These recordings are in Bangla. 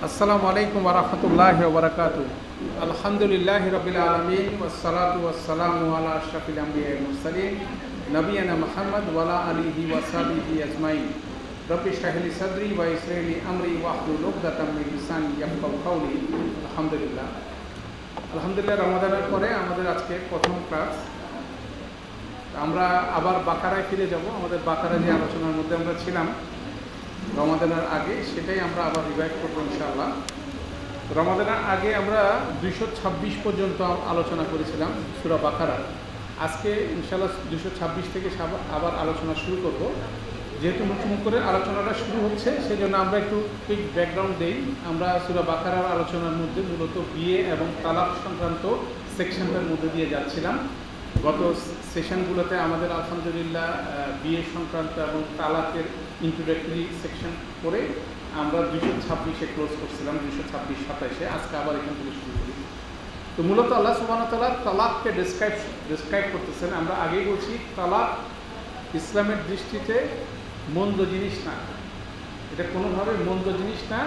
আসসালামু আলাইকুম ওরহমতুল্লাহ ওবরাকাত আলহামদুলিল্লাহ রবিল আলমিন ওসালাতু ওসালামু আলা আশরাফিল আম্বিয়া মুরসালিন নবিয়ানা মোহাম্মদ ওয়ালা আলিহি ওয়াসাবিহি আজমাইন। রবি শাহলি সদরি ওয়া ইসরাইলি আমরি ওয়াহলু লোকদাতাম মিন লিসানি আলহামদুলিল্লাহ। আলহামদুলিল্লাহ, রমাদানের পরে আমাদের আজকে প্রথম ক্লাস। আমরা আবার বাকারায় ফিরে যাব। আমাদের বাকারা যে আলোচনার মধ্যে আমরা ছিলাম রমাদানের আগে সেটাই আমরা আবার রিভাইভ করব ইনশাআল্লাহ। রমাদানের আগে আমরা দুইশো ছাব্বিশ পর্যন্ত আলোচনা করেছিলাম সুরা বাকারা। আজকে ইনশাআল্লাহ দুশো ছাব্বিশ থেকে আবার আলোচনা শুরু করব। যেহেতু নতুন করে আলোচনাটা শুরু হচ্ছে, সেজন্য আমরা একটু কুইক ব্যাকগ্রাউন্ড দেই। আমরা সুরা বাকারার আলোচনার মধ্যে মূলত বিয়ে এবং তালাক সংক্রান্ত সেকশনটার মধ্যে দিয়ে যাচ্ছিলাম। গত সেশনগুলোতে আমাদের আলহামদুলিল্লাহ বিয়ে সংক্রান্ত এবং তালাকের ইন্ট্রোডাক্টরি সেকশন করে আমরা দুশো ছাব্বিশে ক্লোজ করছিলাম দুশো ছাব্বিশ সাতাইশে। আজকে আবার এখান থেকে শুরু করি। তো মূলত আল্লাহ সুবাহ তালা তালাককে ডিসক্রাইব ডিসক্রাইব করতেছেন। আমরা আগেই বলছি, তালাক ইসলামের দৃষ্টিতে মন্দ জিনিস না। এটা কোনোভাবে মন্দ জিনিস না।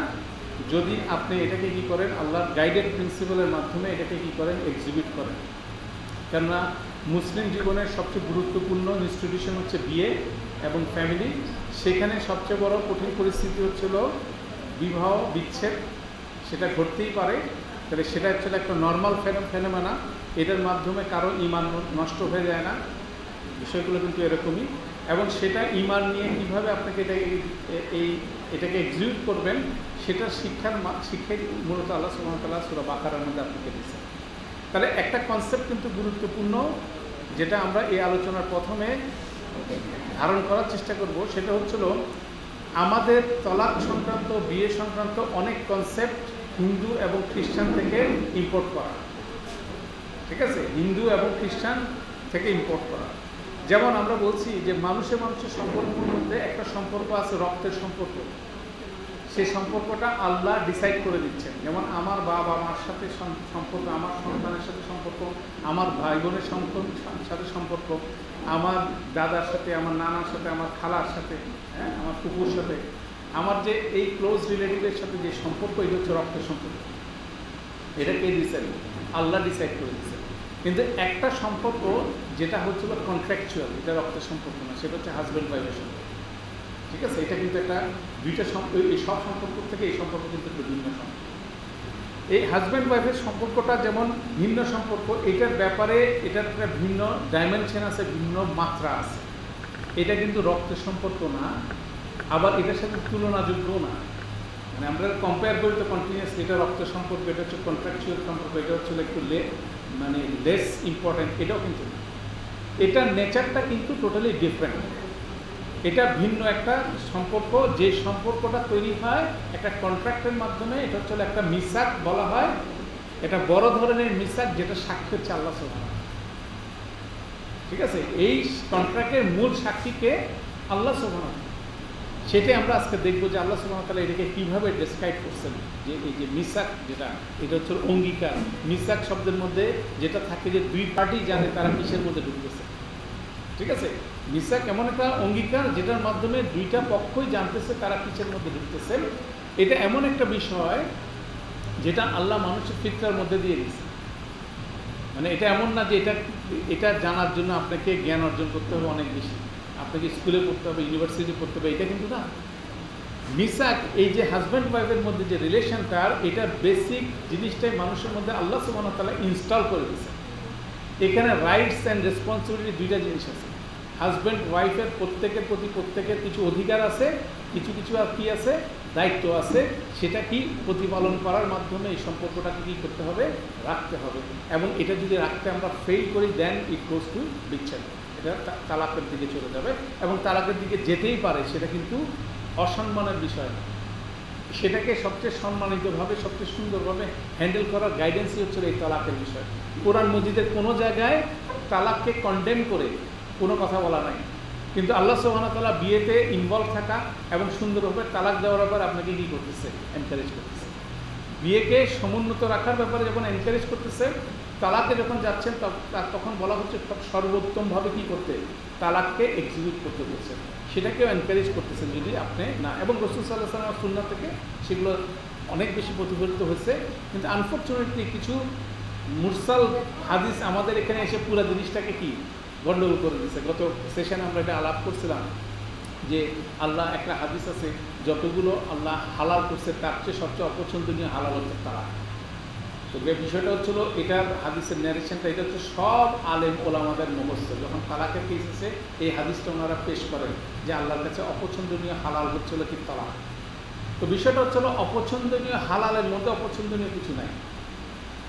যদি আপনি এটাকে কি করেন, আল্লাহর গাইডেড প্রিন্সিপালের মাধ্যমে এটাকে কি করেন এক্সিবিট করেন। কেননা মুসলিম জীবনের সবচেয়ে গুরুত্বপূর্ণ ইনস্টিটিউশন হচ্ছে বিয়ে এবং ফ্যামিলি সেখানে সবচেয়ে বড় কঠিন পরিস্থিতি হচ্ছিল বিবাহ বিচ্ছেদ। সেটা ঘটতেই পারে, তাহলে সেটা হচ্ছে একটা নর্মাল ফেনোমেনা এটার মাধ্যমে কারও ইমান নষ্ট হয়ে যায় না। বিষয়গুলো কিন্তু এরকমই। এবং সেটা ইমান নিয়ে কীভাবে আপনাকে এটা এই- এটাকে এক্সিকিউট করবেন, সেটা শিক্ষার শিক্ষাই মূলত আল্লাহ সুমতলা সুরা বাকারার মধ্যে আপনাকে দিচ্ছে তাহলে একটা কনসেপ্ট কিন্তু গুরুত্বপূর্ণ, যেটা আমরা এই আলোচনার প্রথমে ধারণ করার চেষ্টা করব, সেটা হচ্ছিল আমাদের তলাক সংক্রান্ত, বিয়ে সংক্রান্ত অনেক কনসেপ্ট হিন্দু এবং খ্রিস্টান থেকে ইম্পোর্ট করা। ঠিক আছে? হিন্দু এবং খ্রিস্টান থেকে ইম্পোর্ট করা। যেমন আমরা বলছি যে মানুষের মানুষের সম্পর্কের মধ্যে একটা সম্পর্ক আছে, রক্তের সম্পর্ক। সেই সম্পর্কটা আল্লাহ ডিসাইড করে দিচ্ছেন। যেমন আমার বাবা মার সাথে সম্পর্ক, আমার সন্তানের সাথে সম্পর্ক, আমার ভাই বোনের সম্পর্ক সাথে সম্পর্ক, আমার দাদার সাথে, আমার নানার সাথে, আমার খালার সাথে হ্যাঁ আমার কুকুর সাথে, আমার যে এই ক্লোজ রিলেটিভের সাথে যে সম্পর্ক, এটা হচ্ছে রক্তের সম্পর্ক। এটা কে ডিসাইড আল্লাহ ডিসাইড করে দিচ্ছে কিন্তু একটা সম্পর্ক যেটা হচ্ছিল কন্ট্রাকচুয়াল এটা রক্তের সম্পর্ক না, সেটা হচ্ছে হাজব্যান্ড ওয়াইফের সম্পর্ক। ঠিক আছে? এটা কিন্তু একটা দুইটা এই সব সম্পর্ক থেকে এই সম্পর্ক কিন্তু একটু ভিন্ন সম্পর্ক। এই হাজব্যান্ড ওয়াইফের সম্পর্কটা যেমন ভিন্ন সম্পর্ক, এটার ব্যাপারে এটার একটা ভিন্ন ডাইমেনশন আছে, ভিন্ন মাত্রা আছে। এটা কিন্তু রক্তের সম্পর্ক না, আবার এটার সাথে তুলনাযোগ্য না। মানে আমরা কম্পেয়ার করি তো কন্টিনিউয়াসলি এটা রক্তের সম্পর্ক, এটা হচ্ছে কন্ট্রাকচুয়াল সম্পর্ক, এটা হচ্ছে একটু লে মানে লেস ইম্পর্ট্যান্ট এটাও কিন্তু এটার নেচারটা কিন্তু টোটালি ডিফারেন্ট এটা ভিন্ন একটা সম্পর্ক, যে সম্পর্কটা তৈরি হয় একটা কন্ট্রাক্টের মাধ্যমে, এটা হচ্ছে একটা মিসাক বলা হয়, এটা বড় ধরনের মিসাক যেটা সাক্ষী হচ্ছে আল্লাহ সুবহানাহু ঠিক আছে? এই কন্ট্রাক্টের মূল সাক্ষীকে আল্লাহ তাআলা। সেটাই আমরা আজকে দেখব যে আল্লাহ সুবহানাহু ওয়া তাআলা এটাকে কীভাবে ডেসক্রাইব করছেন, যে এই যে মিসাক যেটা, এটা হচ্ছে অঙ্গীকার। মিসাক শব্দের মধ্যে যেটা থাকে যে দুই পার্টি জানে, তারা কিসের মধ্যে ঢুকতেছে। ঠিক আছে? মিসাক এমন একটা অঙ্গীকার যেটার মাধ্যমে দুইটা পক্ষই জানতেছে তারা কিসের মধ্যে ঢুকতেছে। এটা এমন একটা বিষয় যেটা আল্লাহ মানুষের ফিতরার মধ্যে দিয়ে দিয়েছে। মানে এটা এমন না যে এটা এটা জানার জন্য আপনাকে জ্ঞান অর্জন করতে হবে অনেক বেশি। আপনাকে স্কুলে পড়তে হবে ইউনিভার্সিটি পড়তে হবে, এটা কিন্তু না। মিসাক এই যে হাজব্যান্ড ওয়াইফের মধ্যে যে রিলেশনটার এটা বেসিক জিনিসটাই মানুষের মধ্যে আল্লাহ সুবাহ তালা ইনস্টল করে দিয়েছে। এখানে রাইটস অ্যান্ড রেসপন্সিবিলিটি দুইটা জিনিস আছে। হাজব্যান্ড ওয়াইফের প্রত্যেকের প্রতি প্রত্যেকের কিছু অধিকার আছে, কিছু কিছু আর কি আছে, দায়িত্ব আছে, সেটা কি প্রতিপালন করার মাধ্যমে এই সম্পর্কটাকে কী করতে হবে? রাখতে হবে। এবং এটা যদি রাখতে আমরা ফেল করি দেন ইট গোস টু বিচ্ছেদ। এটা তালাকের দিকে চলে যাবে। এবং তালাকের দিকে যেতেই পারে, সেটা কিন্তু অসম্মানের বিষয় না। সেটাকে সবচেয়ে সম্মানিতভাবে, সবচেয়ে সুন্দরভাবে হ্যান্ডেল করার গাইডেন্সই হচ্ছে এই তালাকের বিষয়। কোরআন মসজিদের কোনো জায়গায় তালাককে কন্ডেম করে কোনো কথা বলা নাই। কিন্তু আল্লাহ সোহানা তালা বিয়েতে ইনভলভ থাকা এবং সুন্দরভাবে তালাক দেওয়ার ব্যাপারে আপনাকে কী করতেছে? এনকারেজ করতেছে। বিয়েকে সমুন্নত রাখার ব্যাপারে যখন এনকারেজ করতেছে, তালাকে যখন যাচ্ছেন তখন বলা হচ্ছে সর্বোত্তমভাবে কী করতে? তালাককে এক্সিকিউট করতে বলছে। সেটাকেও এনকারেজ করতেছেন যদি আপনি না। এবং রসুল সাল্লাহ সাল্লাম সুন্না থেকে সেগুলো অনেক বেশি প্রতিফলিত হয়েছে। কিন্তু আনফর্চুনেটলি কিছু মুরসাল হাদিস আমাদের এখানে এসে পুরো জিনিসটাকে কি? গণ্ডগোল করে দিচ্ছে গত সেশনে আমরা এটা আলাপ করছিলাম যে আল্লাহ একটা হাদিস আছে, যতগুলো আল্লাহ হালাল করছে, তার চেয়ে সবচেয়ে অপছন্দনীয় হালাল হচ্ছে তারা। তো বিষয়টা হচ্ছিল, এটার হাদিসের ন্যারেশনটা এটা হচ্ছে সব আলেম ওলামাদের মুখস্থ। যখন তালাকের কেস আছে, এই হাদিসটা ওনারা পেশ করেন যে আল্লাহর কাছে অপছন্দনীয় হালাল হচ্ছিল কি তালাক। তো বিষয়টা হচ্ছিল, অপছন্দনীয় হালালের মধ্যে অপছন্দনীয় কিছু নাই।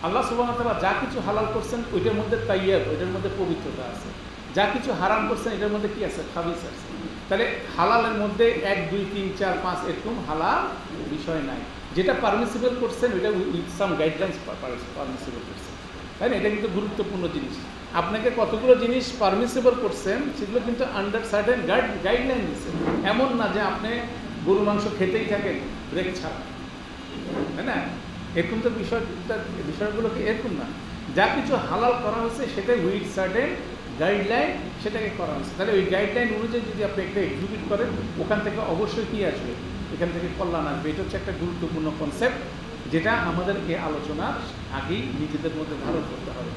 আল্লাহ সুবাহ তালা যা কিছু হালাল করছেন, ওইটার মধ্যে তাইয়াব ওইটার মধ্যে পবিত্রতা আছে। যা কিছু হারাম করছেন, এটার মধ্যে কি আছে? খাবিস আছে। তাহলে হালালের মধ্যে এক, দুই, তিন, চার, পাঁচ এরকম হালাল বিষয় নাই। যেটা পারমিসিবল করছেন, ওইটা উইথ সাম গাইডলাইন্স পারমিসিবল করছেন। তাই না? এটা কিন্তু গুরুত্বপূর্ণ জিনিস। আপনাকে কতগুলো জিনিস পারমিসিবল করছেন, সেগুলো কিন্তু আন্ডার সার্টেন গাইড গাইডলাইন দিচ্ছে এমন না যে আপনি গরু, মাংস খেতেই থাকেন ব্রেক ছাড়া। তাই না? এরকম তো বিষয়টা বিষয়গুলোকে এরকম না। যা কিছু হালাল করা হচ্ছে সেটাই উইথ সার্টেন গাইডলাইন সেটাকে করা হচ্ছে তাহলে ওই গাইডলাইন অনুযায়ী যদি আপনি একটা এক্সিকিউট করেন, ওখান থেকে অবশ্যই কী আসবে? এখান থেকে কল্যাণ আসবে। এটা হচ্ছে একটা গুরুত্বপূর্ণ কনসেপ্ট যেটা আমাদেরকে আলোচনার আগেই নিজেদের মধ্যে ধারণ করতে হবে।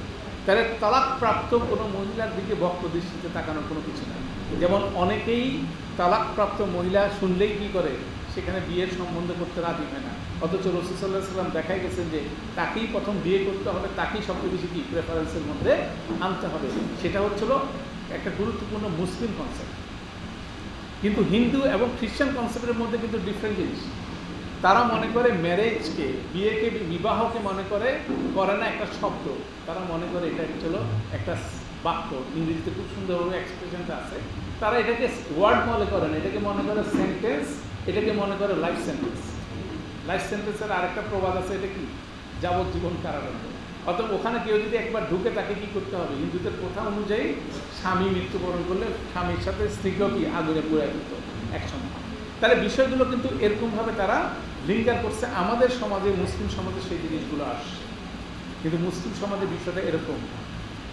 তাহলে তালাকপ্রাপ্ত কোনো মহিলার দিকে বক্র দৃষ্টিতে তাকানোর কোনো কিছু নেই। যেমন অনেকেই তালাকপ্রাপ্ত মহিলা শুনলেই কী করে? সেখানে বিয়ের সম্বন্ধ করতে রাজি হয় না। অথচ রসুসাল্লাহ সাল্লাম দেখাই গেছেন যে তাকেই প্রথম বিয়ে করতে হবে, তাকেই সবচেয়ে বেশি কি প্রেফারেন্সের মধ্যে আনতে হবে। সেটা হচ্ছিল একটা গুরুত্বপূর্ণ মুসলিম কনসেপ্ট কিন্তু হিন্দু এবং খ্রিস্টান কনসেপ্টের মধ্যে কিন্তু ডিফারেন্ট জিনিস। তারা মনে করে ম্যারেজকে বিয়েকে, বিবাহকে মনে করে করে না একটা শব্দ। তারা মনে করে এটা হলো একটা বাক্য। ইংরেজিতে খুব সুন্দরভাবে এক্সপ্রেশনটা আছে। তারা এটাকে ওয়ার্ড মনে করে না, এটাকে মনে করে সেন্টেন্স এটাকে মনে করে লাইফ সেন্টেন্স লাইফ সেন্টেন্সের আরেকটা প্রবাদ আছে, এটা কি? যাবজ্জীবন কারাদণ্ড। অতএব ওখানে কেউ যদি একবার ঢুকে তাকে কি করতে হবে? হিন্দুদের প্রথা অনুযায়ী স্বামী মৃত্যুবরণ করলে স্বামীর সাথে স্ত্রীকেও কি? আগুনে পুড়ে দিত, একসঙ্গে। তাহলে বিষয়গুলো কিন্তু এরকমভাবে তারা লিঙ্কার করছে। আমাদের সমাজে, মুসলিম সমাজে সেই জিনিসগুলো আসছে। কিন্তু মুসলিম সমাজে বিষয়টা এরকম।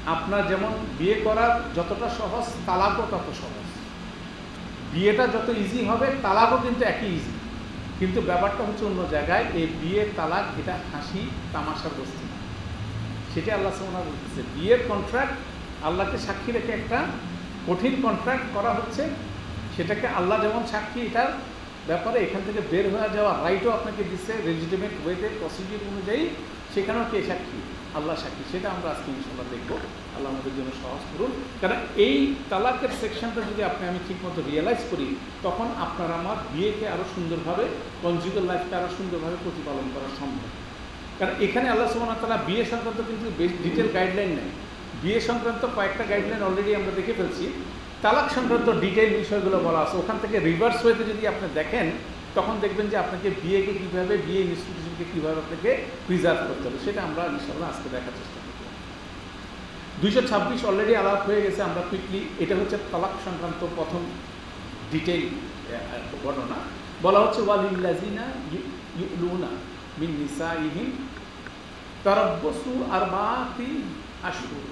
আপনার যেমন বিয়ে করার যতটা সহজ, তালাকও তত সহজ। বিয়েটা যত ইজি হবে, তালাকও কিন্তু একই ইজি কিন্তু ব্যাপারটা হচ্ছে অন্য জায়গায় এই বিয়ের তালাক, এটা হাসি, তামাশার বস্তু। সেটা আল্লাহ সামনা বলতেছে। বিয়ের কন্ট্রাক্ট আল্লাহকে সাক্ষী রেখে একটা কঠিন কন্ট্রাক্ট করা হচ্ছে। সেটাকে আল্লাহ যেমন সাক্ষী, এটার ব্যাপারে এখান থেকে বের হয়ে যাওয়া রাইটও আপনাকে দিচ্ছে। রেজিডেমেন্ট ওয়েতে প্রসিডিউর অনুযায়ী সেখানেও কে সাক্ষী? আল্লাহ সাক্ষী, সেটা আমরা আজকে ইনশাল্লাহ দেখব। আল্লাহ আমাদের জন্য সহজ করুন। কারণ এই তালাকের সেকশনটা যদি আপনি আমি ঠিকমতো রিয়েলাইজ করি, তখন আপনার আমার বিয়েকে আরও সুন্দরভাবে কনজিউগাল লাইফকে আরও সুন্দরভাবে প্রতিপালন করা সম্ভব। কারণ এখানে আল্লাহ সুবাহ তালা বিয়ে সংক্রান্ত কিন্তু বেশ ডিটেল গাইডলাইন নেই বিয়ে সংক্রান্ত কয়েকটা গাইডলাইন অলরেডি আমরা দেখে ফেলছি। তালাক সংক্রান্ত ডিটেল বিষয়গুলো বলা আছে। ওখান থেকে রিভার্স ওয়েতে যদি আপনি দেখেন তখন দেখবেন যে আপনাকে বিয়েকে কীভাবে, বিয়ে ইনস্টিটিউশনকে কীভাবে আপনাকে প্রিজার্ভ করতে হবে, সেটা আমরা ইনশাল্লাহ আজকে দেখার চেষ্টা করব। দুইশো ছাব্বিশ অলরেডি আলাপ হয়ে গেছে, আমরা কুইকলি এটা হচ্ছে তালাক সংক্রান্ত প্রথম ডিটেল ঘটনা বলা হচ্ছে ওয়ালিল্লাজিনা ইউলুনা মিন নিসা ইহিম তারব্বসু আর আশুর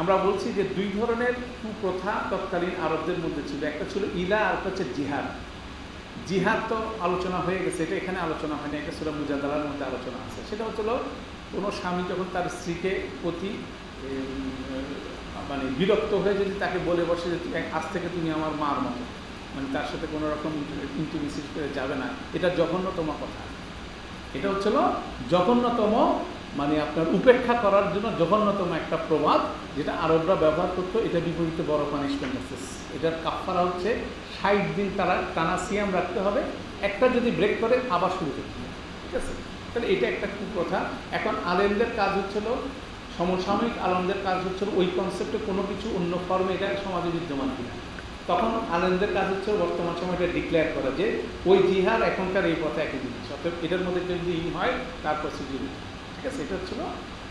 আমরা বলছি যে দুই ধরনের কুপ্রথা তৎকালীন আরবদের মধ্যে ছিল। একটা ছিল ইলা, আর একটা হচ্ছে জিহাদ। জিহাদ তো আলোচনা হয়ে গেছে, এটা এখানে আলোচনা হয়নি, একটা ছিল মুজাদালার মধ্যে আলোচনা আছে। সেটা হচ্ছিল কোনো স্বামী যখন তার স্ত্রীকে প্রতি মানে বিরক্ত হয়ে যদি তাকে বলে বসে যে আজ থেকে তুমি আমার মার মতো মানে তার সাথে কোনো রকম ইন্টিমিসি যাবে না, এটা জঘন্যতম কথা। এটা হচ্ছিল জঘন্যতম মানে আপনার উপেক্ষা করার জন্য জঘন্যতম একটা প্রবাদ, যেটা আরবরা ব্যবহার করতো, এটা বিপরীতে বড় পানিশমেন্ট আছে। এটার কাপ্পারা হচ্ছে, ষাট দিন তারা টানা সিয়াম রাখতে হবে, একটা যদি ব্রেক করে, আবার শুরু করতে হবে। ঠিক আছে? তাহলে এটা একটা কুপ্রথা। এখন আলেমদের কাজ হচ্ছিল, সমসাময়িক আলমদের কাজ হচ্ছিল, ওই কনসেপ্টে কোনো কিছু অন্য ফর্মে এটা সমাজে বিদ্যমান কিনা। তখন আনন্দের কাজ হচ্ছে বর্তমান সময় এটা ডিক্লেয়ার করা যে, ওই জিহার এখনকার এই পথে একই জিনিস। অর্থাৎ এটার মধ্যে যদি হয়, তার প্রসিডিউর ঠিক আছে, এটা হচ্ছিল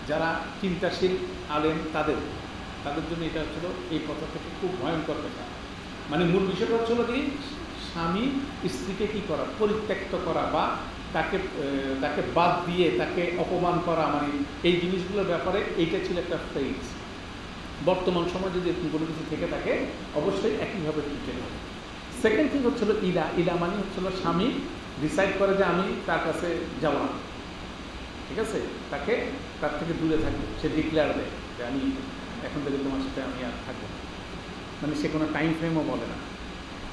যারা চিন্তাশীল, আলেম, তাদের। তাদের জন্য এটা হচ্ছিল এই পথ থেকে খুব ভয়ঙ্কর কথা। মানে মূল বিষয়টা হচ্ছিল কি, স্বামী স্ত্রীকে কি করা, পরিত্যক্ত করা বা তাকে তাকে বাদ দিয়ে তাকে অপমান করা মানে এই জিনিসগুলোর ব্যাপারে এইটা ছিল একটা ফেজ বর্তমান সময় যদি কোনো কিছু থেকে থাকে, অবশ্যই একইভাবে ট্রিটেড হবে। সেকেন্ড থিং হচ্ছিল ইলা। ইলা মানে হচ্ছিল স্বামী ডিসাইড করে যে আমি তার কাছে যাব না। ঠিক আছে? তাকে তার থেকে দূরে থাকবে। সে ডিক্লেয়ার দেয় যে আমি এখন থেকে তোমার সাথে আমি আর থাকব মানে সে কোনো টাইম ফ্রেমও বলে না।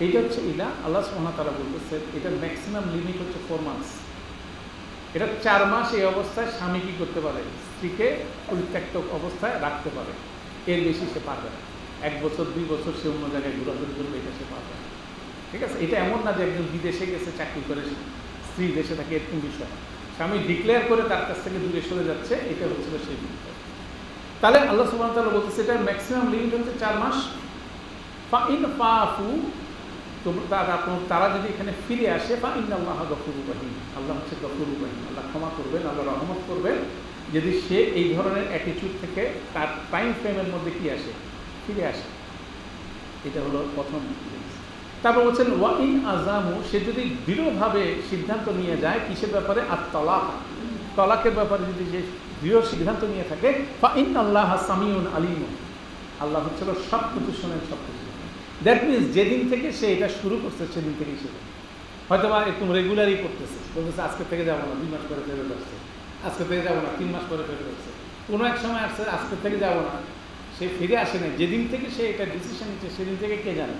এইটা হচ্ছে ইলা আল্লাহ সোহানা তারা বলতেছে এটার ম্যাক্সিমাম লিমিট হচ্ছে ফোর মান্থস এটা চার মাস এই অবস্থায় স্বামী কি করতে পারে? স্ত্রীকে পরিত্যক্ত অবস্থায় রাখতে পারে। এর বেশি সে পারবে না। এক বছর, দুই বছর সে অন্য জায়গায় ঘোরাঘুরি করবে এটা সে পারবে না। ঠিক আছে? এটা এমন না যে একজন বিদেশে গেছে, চাকরি করে, স্ত্রী দেশে থাকে, এরকম বিষয়। স্বামী ডিক্লেয়ার করে তার কাছ থেকে দূরে সরে যাচ্ছে, এটা হচ্ছিল সেই তাহলে আল্লাহ সুবাহ তাআলা বলতেছে এটার ম্যাক্সিমাম লিমিট হচ্ছে চার মাস। ফা ইন পাফু তারা যদি এখানে ফিরে আসে ফা ইন আল্লাহ গফুর রহিম। আল্লাহ হচ্ছে গফুর রহিম। আল্লাহ ক্ষমা করবেন, আল্লাহ রহমত করবেন। যদি সে এই ধরনের অ্যাটিচিউড থেকে তার টাইম ফ্রেমের মধ্যে কি আসে? ফিরে আসে। এটা হলো প্রথম তারপর বলছেন, ওয়াইন আজামু সে যদি দৃঢ়ভাবে সিদ্ধান্ত নিয়ে যায় কিসের ব্যাপারে? আর তলাক তলাকের ব্যাপারে যদি সে দৃঢ় সিদ্ধান্ত নিয়ে থাকে ফা ইন আল্লাহ সামিউন আলিম। আল্লাহ হচ্ছিল সব কিছু শোনেন সব কিছু দ্যাট মিনস যেদিন থেকে সে এটা শুরু করছে, সেদিন থেকেই সে হয়তো বা একদম রেগুলারই করতেছে। বলতেছে, আজকে থেকে যাব না, দুই মাস পরে ফেরত আসছে। আজকে থেকে যাব না, তিন মাস পরে ফেরত আসছে। কোনো এক সময় আসছে, আজকে থেকে যাব না। সে ফিরে আসে না যেদিন থেকে সে এটা ডিসিশন নিচ্ছে, সেদিন থেকে কে জানে?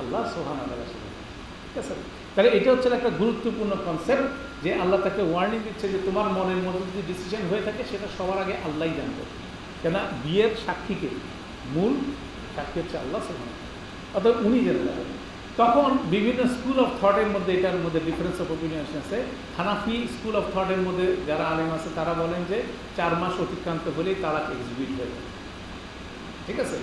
আল্লাহ সোহান আল্লাহ ঠিক আছে? তাহলে এটা হচ্ছে একটা গুরুত্বপূর্ণ কনসেপ্ট যে আল্লাহ তাকে ওয়ার্নিং দিচ্ছে যে তোমার মনের মধ্যে যদি ডিসিশন হয়ে থাকে, সেটা সবার আগে আল্লাহই জানবে। কেন বিয়ের সাক্ষীকে মূল সাক্ষী হচ্ছে আল্লাহ সোহান অর্থাৎ উনি জেনে। যাবেন তখন বিভিন্ন স্কুল অফ থটের মধ্যে এটার মধ্যে ডিফারেন্স অফ ওপিনিয়ন আছে হানাফি স্কুল অফ থটের মধ্যে যারা আলেম আছে, তারা বলেন যে চার মাস অতিক্রান্ত হলেই তারা এক্সিবিট হয়ে ঠিক আছে?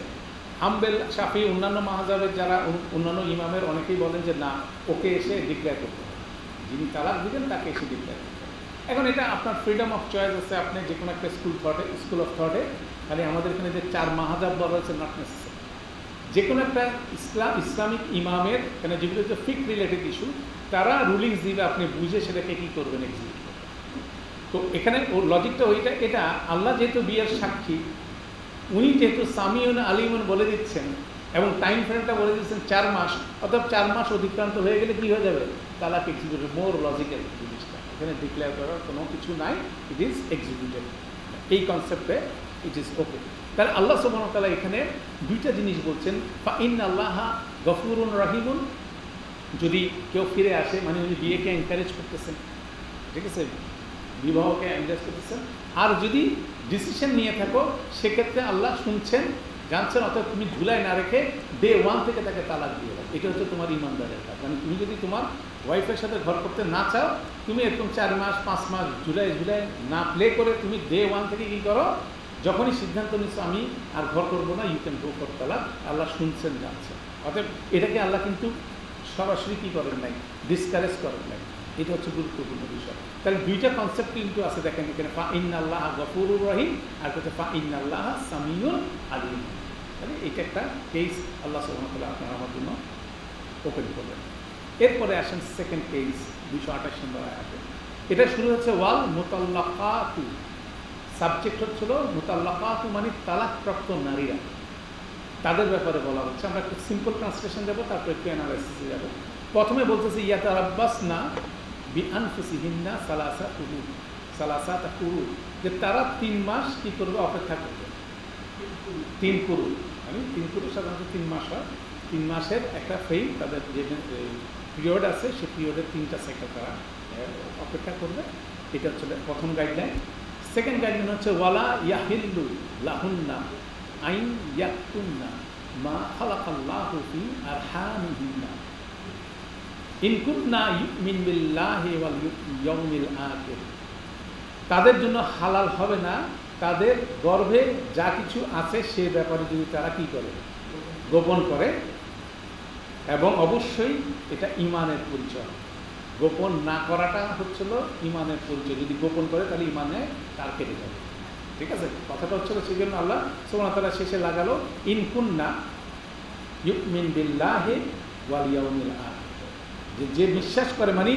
হামবেল শাফি অন্যান্য মাহাজাবের যারা অন্যান্য ইমামের অনেকেই বলেন যে না, ওকে এসে ডিক্লেয়ার করতে যিনি তালাক দিবেন, তাকে এসে ডিক্লেয়ার করতে এখন এটা আপনার ফ্রিডম অফ চয়েস আছে, আপনি যে কোনো একটা স্কুল থটে স্কুল অফ থটে খালি আমাদের এখানে যে চার মাহাজাব বলা হচ্ছে নট নেসেসারি যে কোনো একটা ইসলাম, ইসলামিক ইমামের কেন যেগুলো হচ্ছে ফিক রিলেটেড ইস্যু তারা রুলিংস দিবে, আপনি বুঝে সেটাকে কী করবেন এক্সিকিউট তো এখানে লজিকটা ওইটা, এটা আল্লাহ যেহেতু বিয়ের সাক্ষী উনি যেহেতু সামিউন আলিমুন বলে দিচ্ছেন এবং টাইম ফ্রেমটা বলে দিচ্ছেন চার মাস, অর্থাৎ চার মাস অতিক্রান্ত হয়ে গেলে কী হয়ে যাবে? তালাক এক্সিকিউটেড মোর লজিক্যাল জিনিসটা। এখানে ডিক্লেয়ার করার কোনো কিছু নাই ইট ইজ এক্সিকিউটেড এই কনসেপ্টে ইট ইজ ওকে তাহলে আল্লাহ সুবহান তাআলা এখানে দুইটা জিনিস বলছেন, ফা ইন আল্লাহ গফুরুন রাহিমুন। যদি কেউ ফিরে আসে মানে উনি বিয়েকে এনকারেজ করতেছেন, ঠিক আছে? বিবাহকে এনকারেজ করতেছেন। আর যদি ডিসিশন নিয়ে থাকো, সেক্ষেত্রে আল্লাহ শুনছেন, জানছেন, অর্থাৎ তুমি ঝুলাই না রেখে ডে ওয়ান থেকে তাকে তালাক দিয়ে দাও। এটা হচ্ছে তোমার ইমানদারের কাজ। মানে তুমি যদি তোমার ওয়াইফের সাথে ঘর করতে না চাও, তুমি এরকম চার মাস, পাঁচ মাস, জুলাই জুলাই না প্লে করে তুমি ডে ওয়ান থেকে কী করো? যখনই সিদ্ধান্ত নিচ্ছ আমি আর ঘর করব না ইউ ক্যান গো ফর তালাক আল্লাহ শুনছেন, জানছেন। অর্থাৎ এটাকে আল্লাহ কিন্তু সরাসরি কী করেন নাই? ডিসকারেজ করেন নাই। এটা হচ্ছে গুরুত্বপূর্ণ বিষয়। তাহলে দুইটা কনসেপ্ট কিন্তু আছে দেখেন এখানে, ফা ইন আল্লাহ গফুরুর রহিম, আর হচ্ছে ফা ইন আল্লাহ সামিউল আলিম। তাহলে এটা একটা কেস আল্লাহ সুহামতাল্লাহ আপনার আমার জন্য ওপেন করবেন এরপরে আসেন সেকেন্ড কেস দুশো আঠাশ নম্বর আয়াতে। এটা শুরু হচ্ছে ওয়াল মোতাল্লাকাতু। সাবজেক্ট হচ্ছিল মোতাল্লাকাতু মানে তালাকপ্রাপ্ত নারীরা। তাদের ব্যাপারে বলা হচ্ছে। আমরা একটু সিম্পল ট্রান্সলেশন দেবো, তারপর একটু অ্যানালাইসিসে যাব প্রথমে বলতেছে ইয়াতা আব্বাস না বি আনফুসিহিন্না সালাসা কুরু সালাসা তা কুরু যে তারা তিন মাস কি করবে অপেক্ষা করবে তিন কুরু মানে তিন কুরু সাধারণত তিন মাস হয় তিন মাসের একটা ফেই তাদের যে পিরিয়ড আছে সেই পিরিয়ডের তিনটা সাইকেল তারা অপেক্ষা করবে এটা হচ্ছে প্রথম গাইডলাইন সেকেন্ড গাইডলাইন হচ্ছে ওয়ালা ইয়াহিল্লু লাহুন্না আইন ইয়াকুন্না মা খালাকাল্লাহু ফি আরহামিহিন্না ইন কুন্না ইউমিন বিল্লাহি ওয়াল ইয়াউমিল আখির। তাদের জন্য হালাল হবে না, তাদের গর্ভে যা কিছু আছে সে ব্যাপারে যদি তারা কি করে? গোপন করে। এবং অবশ্যই এটা ইমানের পরিচয়। গোপন না করাটা হচ্ছিল ইমানের পরিচয়। যদি গোপন করে, তাহলে ইমানে তার কেটে যাবে। ঠিক আছে? কথাটা হচ্ছিল সেই জন্য আল্লাহ সোমনা তারা শেষে লাগালো ইনকুন্না ইউমিন বিল্লাহে ওয়াল ইয়াউমিল আখির। যে বিশ্বাস করে মানে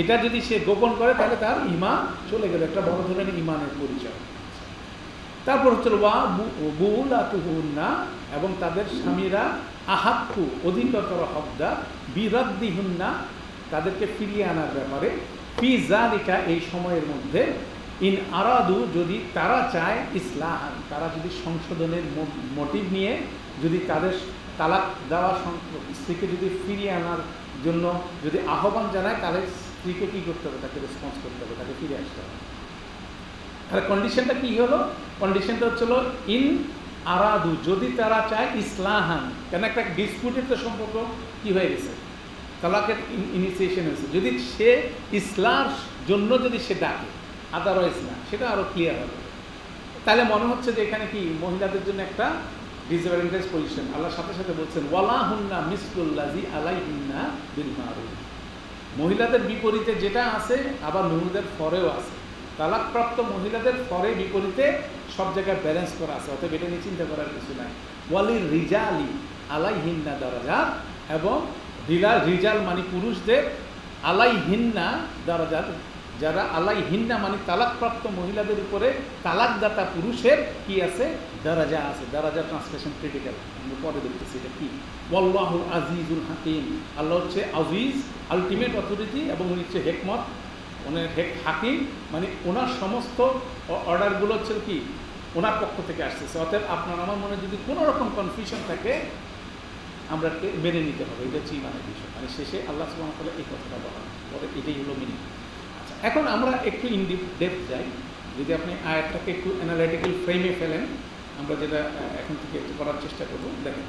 এটা যদি সে গোপন করে, তাহলে তার ইমান চলে গেল, একটা বড় ধরনের ইমানের পরিচয়। তারপর হচ্ছে ওয়া বুলাতুহুন্না, এবং তাদের স্বামীরা আহাক্কু, অধিকতর হকদার, বিরাদ্দিহুন্না, তাদেরকে ফিরিয়ে আনার ব্যাপারে। ফি জালিকা এই সময়ের মধ্যে, ইন আরাদু, যদি তারা চায় ইসলাহান, তারা যদি সংশোধনের মোটিভ নিয়ে, যদি তাদের তালাক দেওয়া স্ত্রীকে যদি ফিরিয়ে আনার জন্য যদি আহ্বান জানায়, তাহলে স্ত্রীকে কী করতে হবে? তাকে রেসপন্স করতে হবে, তাকে ফিরে আসতে হবে। তাহলে কন্ডিশনটা কী হলো? কন্ডিশনটা হচ্ছিল ইন আরাদু, যদি তারা চায় ইসলাহান। কেন একটা ডিসপুটের তো সম্পর্ক কী হয়ে গেছে? তালাকের ইনিসিয়েশন হয়েছে। যদি সে ইসলার জন্য যদি সে ডাকে আদারওয়াইজ না, সেটা আরও ক্লিয়ার হবে। তাহলে মনে হচ্ছে যে এখানে কি মহিলাদের জন্য একটা ডিসঅ্যাডভান্টেজ পজিশন। আল্লাহর সাথে সাথে বলছেন ওয়ালা হুন্না মিসকুল্লাজি আলাই হুন্না বিল মহিলাদের বিপরীতে যেটা আছে, আবার মহিলাদের ফরেও আছে। তালাকপ্রাপ্ত মহিলাদের ফরে বিপরীতে সব জায়গায় ব্যালেন্স করা আছে। অতএব এটা নিয়ে চিন্তা করার কিছু নাই। ওয়ালি রিজালি আলাই হিন্না দরজা এবং রিলা রিজাল মানে পুরুষদের আলাই হিন্না দরজা যারা আলাই হিন্না মানে তালাকপ্রাপ্ত মহিলাদের উপরে তালাকদাতা পুরুষের কি আছে? দারাজা আছে। দারাজা ট্রান্সলেশন ক্রিটিক্যাল আমরা পরে দেখতেছি এটা কি। ওয়াল্লাহ আজিজুল হাকিম। আল্লাহ হচ্ছে আজিজ আলটিমেট অথরিটি এবং উনি হচ্ছে হেকমত। ওনার হেক হাকিম। মানে ওনার সমস্ত অর্ডারগুলো হচ্ছে কি? ওনার পক্ষ থেকে আসতেছে। অতএব আপনার আমার মনে যদি কোনো রকম কনফিউশন থাকে, আমরা মেনে নিতে হবে। এটা হচ্ছে ইমানের বিষয়। মানে শেষে আল্লাহ সুবাহ এই কথাটা বলা পরে এটাই হলো মিনিং এখন আমরা একটু ইন ডেপথ যাই। যদি আপনি আয়াতটাকে একটু অ্যানালাইটিক্যাল ফ্রেমে ফেলেন, আমরা যেটা এখন থেকে একটু করার চেষ্টা করব। দেখেন,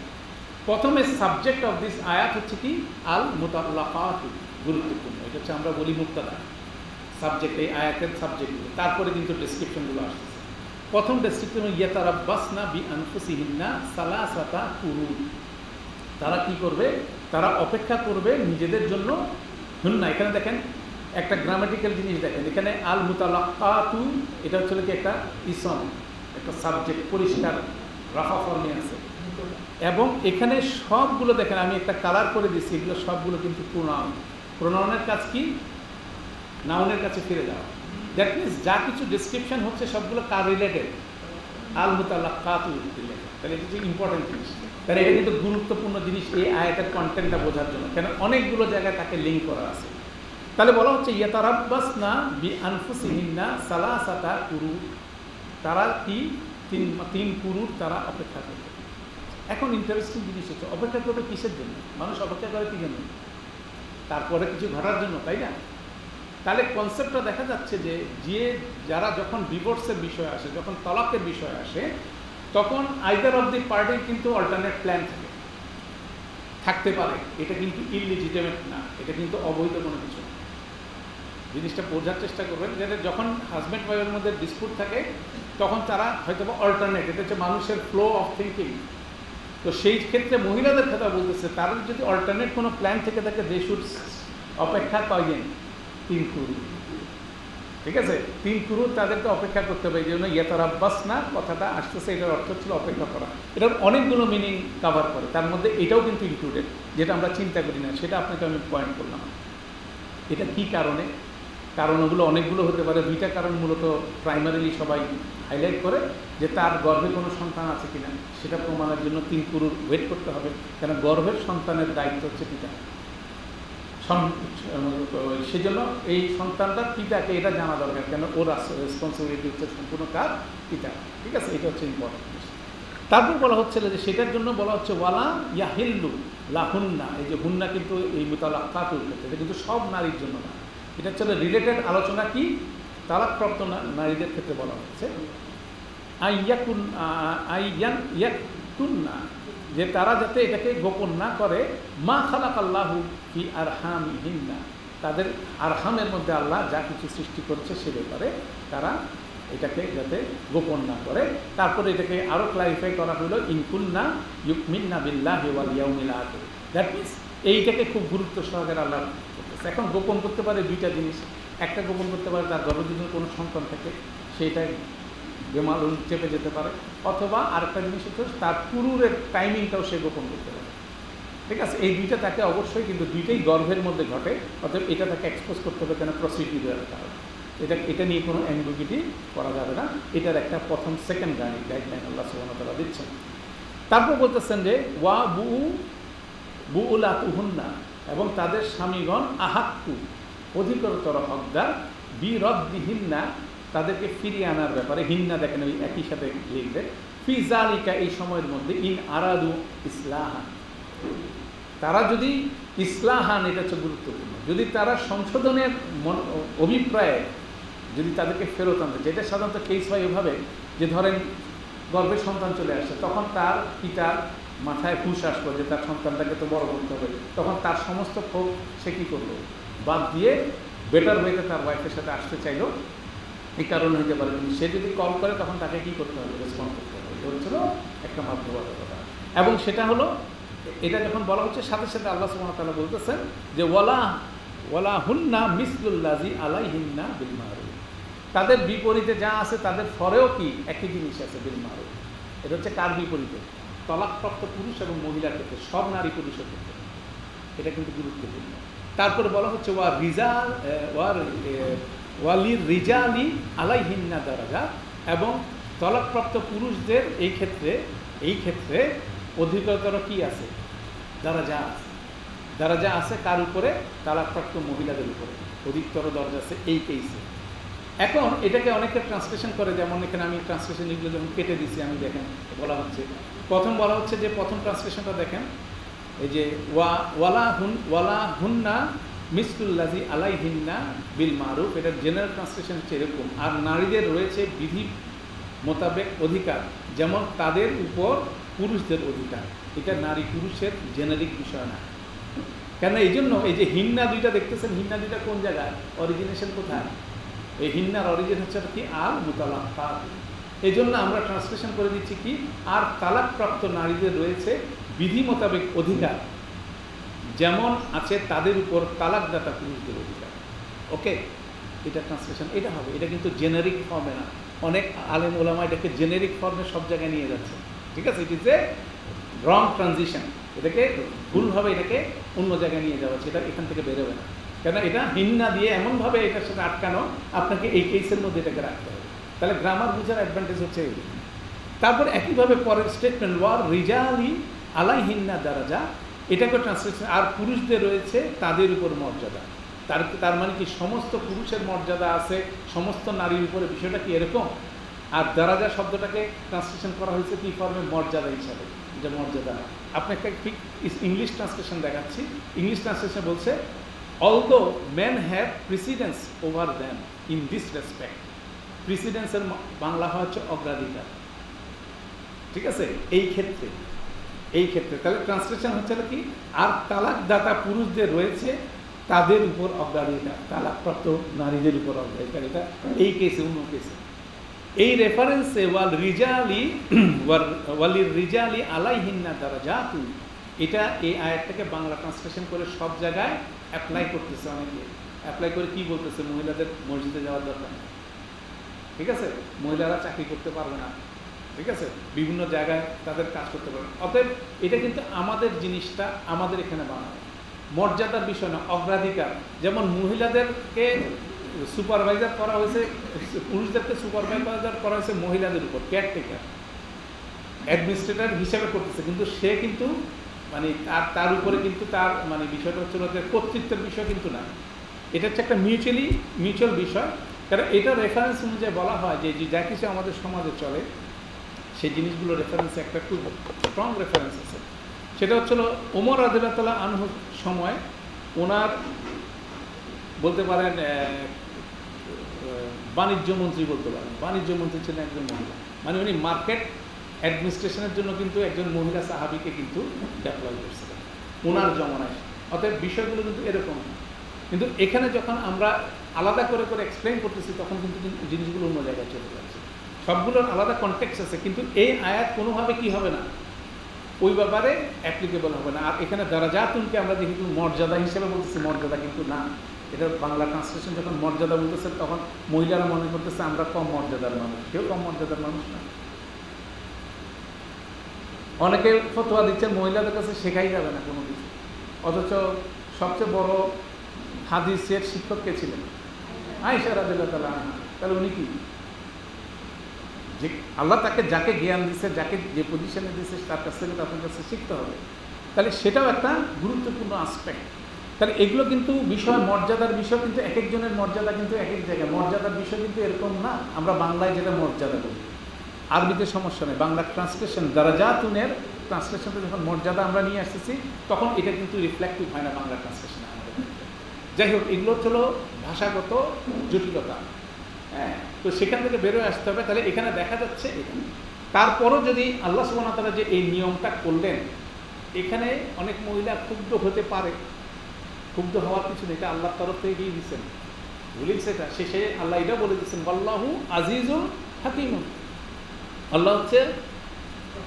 প্রথমে সাবজেক্ট অফ দিস আয়াত হচ্ছে কি? আল মোতাল্লাফাত গুরুত্বপূর্ণ। এটা হচ্ছে আমরা বলি মুক্তাদা সাবজেক্ট এই আয়াতের সাবজেক্টগুলো তারপরে কিন্তু ডেসক্রিপশনগুলো আসতেছে প্রথম ডেসক্রিপশন ইয়াতারাব্বাস না বি আনফুসিহিন্না সালাসাতা কুরু তারা কি করবে? তারা অপেক্ষা করবে নিজেদের জন্য। হুন্না এখানে দেখেন একটা গ্রামাটিক্যাল জিনিস দেখেন, এখানে আল মুতালাক্কাতু এটা হচ্ছে কি একটা ইসম, একটা সাবজেক্ট পরিষ্কার, রাফা ফর্মে আছে। এবং এখানে সবগুলো দেখেন, আমি একটা কালার করে দিচ্ছি এগুলো সবগুলো কিন্তু প্রোনাউন প্রোনাউনের কাজ কি? নাউনের কাছে ফিরে যাওয়া। দ্যাট মিনস যা কিছু ডিসক্রিপশন হচ্ছে সবগুলো কার রিলেটেড আল মুতালাক্কাতু রিলেটেড তাহলে এটা হচ্ছে ইম্পর্টেন্ট জিনিস। তাহলে এটা কিন্তু গুরুত্বপূর্ণ জিনিস এই আয়াতের কন্টেন্টটা বোঝার জন্য। কেন? অনেকগুলো জায়গায় তাকে লিঙ্ক করা আছে। তাহলে বলা হচ্ছে ইয়াতারাব্বাস না বি আনফুসিহিন্না সালাসাতা কুরু। তারা কি? তিন তিন কুরুর তারা অপেক্ষা করবে। এখন ইন্টারেস্টিং জিনিস হচ্ছে, অপেক্ষা করবে কিসের জন্য? মানুষ অপেক্ষা করে কি জন্য? তারপরে কিছু ঘটার জন্য, তাই না? তাহলে কনসেপ্টটা দেখা যাচ্ছে যে যে যারা যখন ডিভোর্সের বিষয় আসে, যখন তলাকের বিষয় আসে, তখন আইদার অফ দি পার্টির কিন্তু অল্টারনেট প্ল্যান থাকে। থাকতে পারে। এটা কিন্তু ইলিজিটেমেট না। এটা কিন্তু অবৈধ কোনো কিছু জিনিসটা বোঝার চেষ্টা করবেন, যাতে যখন হাজব্যান্ড ওয়াইফের মধ্যে ডিসপুট থাকে, তখন তারা হয়তো বা অল্টারনেট এটা হচ্ছে মানুষের ফ্লো অফ থিঙ্কিং তো সেই ক্ষেত্রে মহিলাদের কথা বলতেছে, তাদের যদি অল্টারনেট কোনো প্ল্যান থেকে থাকে দে শুড অপেক্ষা কয়দিন তিন কুরু। ঠিক আছে? তিন কুরু তাদেরকে অপেক্ষা করতে হবে জন্য ইয়াতারাব্বাস না, কথাটা আসতেছে, এটার অর্থ ছিল অপেক্ষা করা। এটার অনেকগুলো মিনিং কাভার করে, তার মধ্যে এটাও কিন্তু ইনক্লুডেড যেটা আমরা চিন্তা করি না, সেটা আপনাকে আমি পয়েন্ট করলাম। এটা কি কারণে? কারণ ওগুলো অনেকগুলো হতে পারে। দুইটা কারণ মূলত প্রাইমারিলি সবাই হাইলাইট করে যে তার গর্ভে কোনো সন্তান আছে কিনা। সেটা প্রমাণের জন্য তিন পুরুষ ওয়েট করতে হবে। কেন গর্ভের সন্তানের দায়িত্ব হচ্ছে পিতা। সেজন্য এই সন্তানটার পিতাকে এটা জানা দরকার। কেন ওর রেসপন্সিবিলিটি হচ্ছে সম্পূর্ণ কার পিতা। ঠিক আছে? এটা হচ্ছে ইম্পর্টেন্ট তারপর বলা হচ্ছিল যে সেটার জন্য বলা হচ্ছে ওয়ালা ইয়াহিল্লু লাহুন্না। এই যে হুন্না কিন্তু এই মোতালাক্কাতুর ক্ষেত্রে এটা কিন্তু সব নারীর জন্য না। এটা হচ্ছে রিলেটেড আলোচনা কি? তালাকপ্রাপ্ত নারীদের ক্ষেত্রে বলা হচ্ছে। আইয়ান ইয়াকুন্না যে তারা যাতে এটাকে গোপন না করে, মা খালাক আল্লাহু কি আরহাম হিন্না তাদের আরহামের মধ্যে আল্লাহ যা কিছু সৃষ্টি করেছে সে ব্যাপারে তারা এটাকে যাতে গোপন না করে। তারপরে এটাকে আরও ক্লারিফাই করা হলো ইনকুন্না ইউকমিন্না বিল্লাহ ওয়াল ইয়াউমিল আখির। দ্যাট মিনস এইটাকে খুব গুরুত্ব সহকারে আল্লাহ করতেছে এখন গোপন করতে পারে দুইটা জিনিস। একটা গোপন করতে পারে তার গর্ভজীবনের কোনো সন্তান থাকে, সেইটাই বেমালুন চেপে যেতে পারে। অথবা আরেকটা জিনিস হচ্ছে তার পুরুরের টাইমিংটাও সে গোপন করতে পারে। ঠিক আছে? এই দুইটা তাকে অবশ্যই কিন্তু দুইটাই গর্ভের মধ্যে ঘটে, অতএব এটা তাকে এক্সপোজ করতে হবে কেন? প্রসিডিউরের কারণে। এটা এটা নিয়ে কোনো অ্যাম্বিগিটি করা যাবে না। এটার একটা প্রথম সেকেন্ড গাড়ি গাইডলাইন আল্লাহ সুবাহতালা দিচ্ছেন। তারপর বলতেছেন যে, ওয়া বু বু উলা তুহুন্না এবং তাদের স্বামীগণ আহাক্কু, অধিকতর হকদার, বিরদ্দিহিন্না, তাদেরকে ফিরিয়ে আনার ব্যাপারে হিন্না দেখেন ওই একই সাথে লিখবে, ফি জালিকা এই সময়ের মধ্যে, ইন আরাদু ইসলাহান। তারা যদি ইসলাহান, এটা হচ্ছে গুরুত্বপূর্ণ। যদি তারা সংশোধনের অভিপ্রায়ে যদি তাদেরকে ফেরত আনতে যেটা সাধারণত কেস হয় এভাবে যে ধরেন গর্ভে সন্তান চলে আসে, তখন তার পিতার মাথায় হুশ আসলো যে তার সন্তানটাকে তো বড় করতে হবে। তখন তার সমস্ত ক্ষোভ সে কী করল? বাদ দিয়ে বেটার ওয়েতে তার ওয়াইফের সাথে আসতে চাইলো। এই কারণ হতে পারে। সে যদি কল করে, তখন তাকে কী করতে হবে? রেসপন্ড করতে হবে। এটা হচ্ছিল একটা মাধ্যমতা এবং সেটা হলো, এটা যখন বলা হচ্ছে, সাথে সাথে আল্লাহ সুমতালা বলতেছেন যে, ওয়ালা ওয়ালা হুন্না মিসলুল্লাজি আলাই হিন্না বিল মারু তাদের বিপরীতে যা আছে, তাদের ফরেও কি একই জিনিস আছে বিল এটা হচ্ছে কার বিপরীতে? তলাকপ্রাপ্ত পুরুষ এবং মহিলার ক্ষেত্রে সব নারী পুরুষের ক্ষেত্রে। এটা কিন্তু গুরুত্বপূর্ণ। তারপরে বলা হচ্ছে, ওয়া রিজাল ওয়ার ওয়ালির রিজালি আলাইহিন্না দারাজা। এবং তলাকপ্রাপ্ত পুরুষদের এই ক্ষেত্রে এই ক্ষেত্রে অধিকতর কি আছে? যা আছে। যা আছে কার উপরে? তালাকপ্রাপ্ত মহিলাদের উপরে। অধিকতর দরজা আছে এই কেসে এখন এটাকে অনেকে ট্রান্সলেশন করে, যেমন এখানে আমি ট্রান্সলেশন লিখলে যখন কেটে দিছি, আমি দেখেন বলা হচ্ছে প্রথম বলা হচ্ছে যে, প্রথম ট্রান্সলেশনটা দেখেন। এই যে, ওয়া, ওয়ালা হুন, ওয়ালা হুন্না মিসকুল্লাজি আলাই হিন্না বিল মারুফ। এটার জেনারেল ট্রান্সলেশন হচ্ছে এরকম। আর নারীদের রয়েছে বিধি মোতাবেক অধিকার, যেমন তাদের উপর পুরুষদের অধিকার। এটা নারী পুরুষের জেনারিক বিষয় না। কেন এই জন্য এই যে হিন্না দুইটা দেখতেছেন, হিন্না দুইটা কোন জায়গায়? অরিজিনেশন কোথায়? এই হিন্নার অরিজিন হচ্ছে কি আর মুতালাক এই জন্য আমরা ট্রান্সলেশন করে দিচ্ছি কি, আর তালাকপ্রাপ্ত নারীদের রয়েছে বিধি মোতাবেক অধিকার। যেমন আছে তাদের উপর তালাকদাতা পুরুষদের অধিকার। ওকে এটা ট্রান্সলেশন এটা হবে, এটা কিন্তু জেনারিক ফর্মে না। অনেক আলেম ওলামা এটাকে জেনারিক ফর্মে সব জায়গায় নিয়ে যাচ্ছে। ঠিক আছে? ইট ইজ এ রং ট্রানজিশন এটাকে ভুলভাবে এটাকে অন্য জায়গায় নিয়ে যাওয়া হচ্ছে এটা এখান থেকে বেরোবে না। কেন এটা হিন্না দিয়ে এমনভাবে এটার সাথে আটকানো, আপনাকে এই কেসের মধ্যে এটাকে রাখতে হবে। তাহলে গ্রামার বুঝার অ্যাডভান্টেজ হচ্ছে এই তারপর একইভাবে পরের স্টেটমেন্ট ওয়ার রিজালি আলাই হিন্না দ্বারা এটাকে ট্রান্সলেশন আর পুরুষদের রয়েছে তাদের উপর মর্যাদা। তার তার মানে কি সমস্ত পুরুষের মর্যাদা আছে, সমস্ত নারীর উপরে বিষয়টা কি এরকম? আর দারাজা শব্দটাকে ট্রান্সলেশন করা হয়েছে কি ফর্মে মর্যাদা হিসাবে, যে মর্যাদা। না আপনাকে ঠিক ইংলিশ ট্রান্সলেশন দেখাচ্ছি। ইংলিশ ট্রান্সলেশন বলছে although men have precedence over them in this respect প্রিসিডেন্সের Bangla হচ্ছে অগ্রাধিকার। ঠিক আছে? এই ক্ষেত্রে এই ক্ষেত্রে। তাহলে ট্রান্সলেশন হচ্ছে কি? আর তালাকদাতা পুরুষদের রয়েছে, তাদের উপর অগ্রাধিকার, তালাকপ্রাপ্ত নারীদের উপর অগ্রাধিকার। এটা এই কেসে অন্য কেসে এই রেফারেন্সে ওয়াল রিজালি ওয়ালির রিজালি আলাইহিন্না দ্বারা তুই এটা এই আয়াতটাকে বাংলা ট্রান্সলেশন করে সব জায়গায় অ্যাপ্লাই করতেছে অনেকে। অ্যাপ্লাই করে কি বলতেছে? মহিলাদের মসজিদে যাওয়ার দরকার ঠিক আছে? মহিলারা চাকরি করতে পারবে না। ঠিক আছে? বিভিন্ন জায়গায় তাদের কাজ করতে পারবে অতএব এটা কিন্তু আমাদের জিনিসটা আমাদের এখানে বানানো। মর্যাদার বিষয় না, অগ্রাধিকার। যেমন মহিলাদেরকে সুপারভাইজার করা হয়েছে, পুরুষদেরকে সুপারভাইজার করা হয়েছে মহিলাদের উপর কেয়ারটেকার অ্যাডমিনিস্ট্রেটর হিসেবে করতেছে, কিন্তু সে কিন্তু মানে তার তার উপরে কিন্তু তার মানে বিষয়টা হচ্ছে কর্তৃত্বের বিষয় কিন্তু না। এটা হচ্ছে একটা মিউচুয়ালি মিউচুয়াল বিষয়। কারণ এটা রেফারেন্স অনুযায়ী বলা হয় যে যা কিছু আমাদের সমাজে চলে সেই জিনিসগুলো রেফারেন্সে একটা খুব স্ট্রং রেফারেন্স আছে। সেটা হচ্ছিল ওমর আদিল্লাহ আনহ সময় ওনার বলতে পারেন বাণিজ্য মন্ত্রী বলতে পারেন। বাণিজ্য মন্ত্রী ছিলেন একজন মহিলা। মানে উনি মার্কেট অ্যাডমিনিস্ট্রেশনের জন্য কিন্তু একজন মহিলা সাহাবিকে কিন্তু ডেপ্লয় করছিলেন। ওনার জমানায়। অতএব বিষয়গুলো কিন্তু এরকম। কিন্তু এখানে যখন আমরা আলাদা করে করে এক্সপ্লেন করতেছি, তখন কিন্তু জিনিসগুলো অন্য জায়গায় চলে যাচ্ছে। সবগুলোর আলাদা কনটেক্স আছে, কিন্তু এই আয়াত কোনোভাবে কি হবে না? ওই ব্যাপারে অ্যাপ্লিকেবল হবে না। আর এখানে দারাজাতুনকে আমরা যেহেতু মর্যাদা হিসেবে বলতেছি, মর্যাদা কিন্তু না। এটা বাংলা ট্রান্সলেশন যখন মর্যাদা বলতেছে, তখন মহিলারা মনে করতেছে, আমরা কম মর্যাদার মানুষ। কেউ কম মর্যাদার মানুষ না। অনেকে ফতোয়া দিচ্ছেন মহিলাদের কাছে শেখাই যাবে না কোনো কিছু অথচ সবচেয়ে বড় হাদিসের শিক্ষক কে ছিলেন? আইসা রাদিল্লাহ তালা তাহলে উনি কি? যে আল্লাহ তাকে যাকে জ্ঞান দিচ্ছে যাকে যে পজিশনে দিচ্ছে তার কাছ থেকে তাদের কাছে শিখতে হবে। তাহলে সেটাও একটা গুরুত্বপূর্ণ আসপেক্ট তাহলে এগুলো কিন্তু বিষয়, মর্যাদার বিষয় কিন্তু এক একজনের মর্যাদা কিন্তু এক এক জায়গায়। মর্যাদার বিষয় কিন্তু এরকম না, আমরা বাংলায় যেটা মর্যাদা বলি। আরবিতে সমস্যা নেই বাংলা ট্রান্সলেশন দারাজাতুনের ট্রান্সলেশনটা যখন মর্যাদা আমরা নিয়ে আসতেছি, তখন এটা কিন্তু রিফ্লেক্টিভ হয় না বাংলা ট্রান্সলেশনে যাই হোক এগুলো হলো ভাষাগত জটিলতা। হ্যাঁ তো সেখান থেকে বেরোয় আসতে হবে। তাহলে এখানে দেখা যাচ্ছে, তারপরও যদি আল্লাহ সুবাহ তারা যে এই নিয়মটা করলেন, এখানে অনেক মহিলা ক্ষুব্ধ হতে পারে। ক্ষুব্ধ হওয়ার কিছু নেই, এটা আল্লাহর তরফ থেকে দিয়ে দিচ্ছেন ভুলিস সেটা, শেষে আল্লাহ এটা বলে দিচ্ছেন আল্লাহু আজিজুল হাকিমুল আল্লাহ হচ্ছে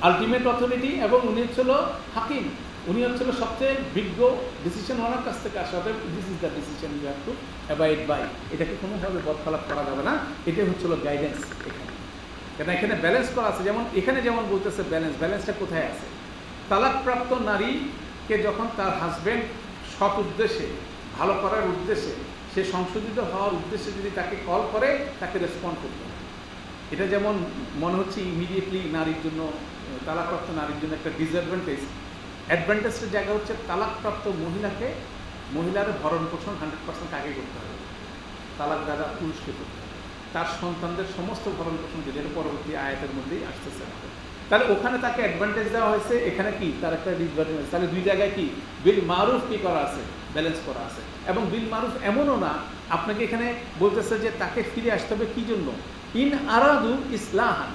আলটিমেট অথরিটি এবং উনি হচ্ছিল হাকিম। উনি হচ্ছিল সবচেয়ে বিজ্ঞ ডিসিশন ওনার কাছ থেকে আসে অতএব this is the decision you have to avoid by এটাকে কোনোভাবে বদখলাপ করা যাবে না? এটাই হচ্ছিল গাইডেন্স এখানে। কেন? এখানে ব্যালেন্স করা আছে। যেমন, এখানে যেমন বলতেছে ব্যালেন্স ব্যালেন্সটা কোথায় আছে? তালাকপ্রাপ্ত নারীকে যখন তার হাজব্যান্ড সৎ উদ্দেশ্যে, ভালো করার উদ্দেশ্যে, সে সংশোধিত হওয়ার উদ্দেশ্যে যদি তাকে কল করে, তাকে রেসপন্ড করতে হবে। এটা যেমন মনে হচ্ছে ইমিডিয়েটলি নারীর জন্য, তালাকপ্রাপ্ত নারীর জন্য একটা ডিসঅ্যাডভান্টেজ অ্যাডভান্টেজের জায়গা হচ্ছে তালাকপ্রাপ্ত মহিলাকে মহিলার ভরণ পোষণ হান্ড্রেড পার্সেন্ট আগে করতে হবে? তালাক দাদা পুরুষকে করতে হবে। তার সন্তানদের সমস্ত ভরণ পোষণ এটা পরবর্তী আয়াতের মধ্যেই আসতেছে তাহলে ওখানে তাকে অ্যাডভান্টেজ দেওয়া হয়েছে, এখানে কি? তার একটা ডিসঅ্যাডভান্টেজ তাহলে দুই জায়গায় কি? বিল মারুফ কি করা আছে? ব্যালেন্স করা আছে। এবং বিল মারুফ এমনও না, আপনাকে এখানে বলতেছে যে তাকে ফিরে আসতে হবে কী জন্য? ইন আরাদু ইসলাহান।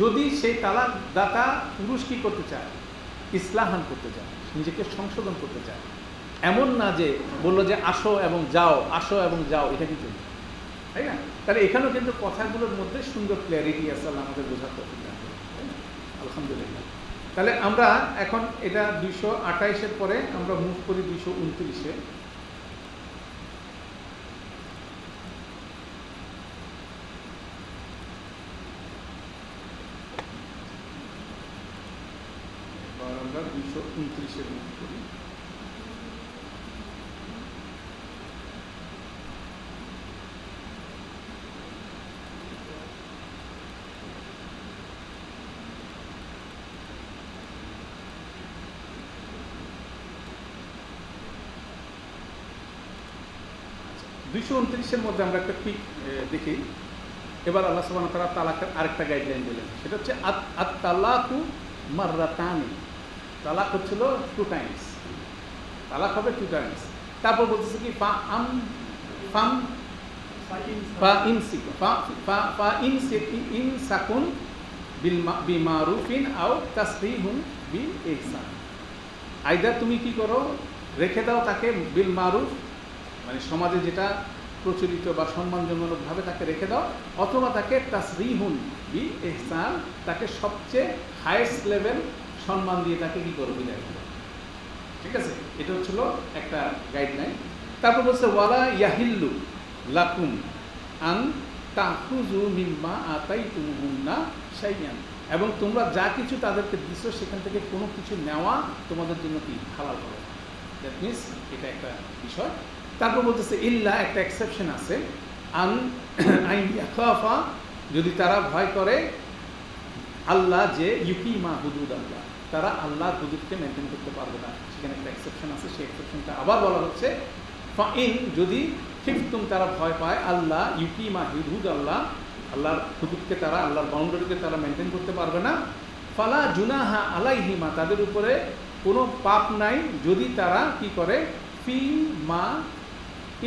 যদি সেই তালাক দাতা পুরুষ কি করতে চায়? ইসলাহান করতে চায়, নিজেকে সংশোধন করতে চায়। এমন না যে বলল যে আসো এবং যাও, আসো এবং যাও, এটা কিন্তু তাই না? তাহলে এখানেও কিন্তু কথাগুলোর মধ্যে সুন্দর ক্লিয়ারিটি আছে, আল্লাহ আমাদের বোঝাতে আলহামদুলিল্লাহ। তাহলে আমরা এখন এটা দুইশো আঠাইশের পরে আমরা মুভ করি দুইশো উনত্রিশে আমরা দুইশো উনত্রিশের মুভ করি দুইশো উনত্রিশের মধ্যে আমরা একটা পিক দেখি। এবার আল্লাহ সুবাহ তারা তালাকের আরেকটা গাইডলাইন দিলেন। সেটা হচ্ছে আত তালাকু মার্রাতানি। তালাক হচ্ছিল টু টাইমস তালাক হবে টু টাইমস তারপর বলতেছে কি, ফা আম, ফাম, ফা ইনসি ইন সাকুন বি ইহসান আইদার তুমি কি করো? রেখে দাও তাকে বিল মারুফ মানে সমাজে যেটা প্রচলিত বা সম্মানজনকভাবে তাকে রেখে দাও, অথবা তাকে তাসরিহুন বি এহসান তাকে সবচেয়ে হায়েস্ট লেভেল সম্মান দিয়ে তাকে কী করো বিদায় ঠিক আছে? এটা হচ্ছিল একটা গাইডলাইন তারপর বলছে, ওয়ালা ইয়াহিল্লু লাকুম আন তাহুজু মিম্মা আতাই তুমহুন্না সাইয়ান এবং তোমরা যা কিছু তাদেরকে দিছো, সেখান থেকে কোনো কিছু নেওয়া তোমাদের জন্য কি? হালাল হবে। দ্যাট মিনস এটা একটা বিষয়। তারপর বলতেছে, ইল্লা একটা এক্সেপশন আছে। আন আইন ইয়াখাফা, যদি তারা ভয় করে, আল্লাহ যে ইউকিমা হুদুদ আল্লাহ, তারা আল্লাহর হুদুদকে মেনটেন করতে পারবে না। সেখানে একটা এক্সেপশন আছে, সেই এক্সেপশনটা আবার বলা হচ্ছে ইন যদি ফিফতুম তারা ভয় পায়, আল্লাহ ইউকিমা হুদুদ আল্লাহ, আল্লাহর হুদুদকে তারা, আল্লাহর বাউন্ডারিকে তারা মেনটেন করতে পারবে না। ফালা জুনাহা আলাইহিমা, তাদের উপরে কোনো পাপ নাই, যদি তারা কি করে, ফি মা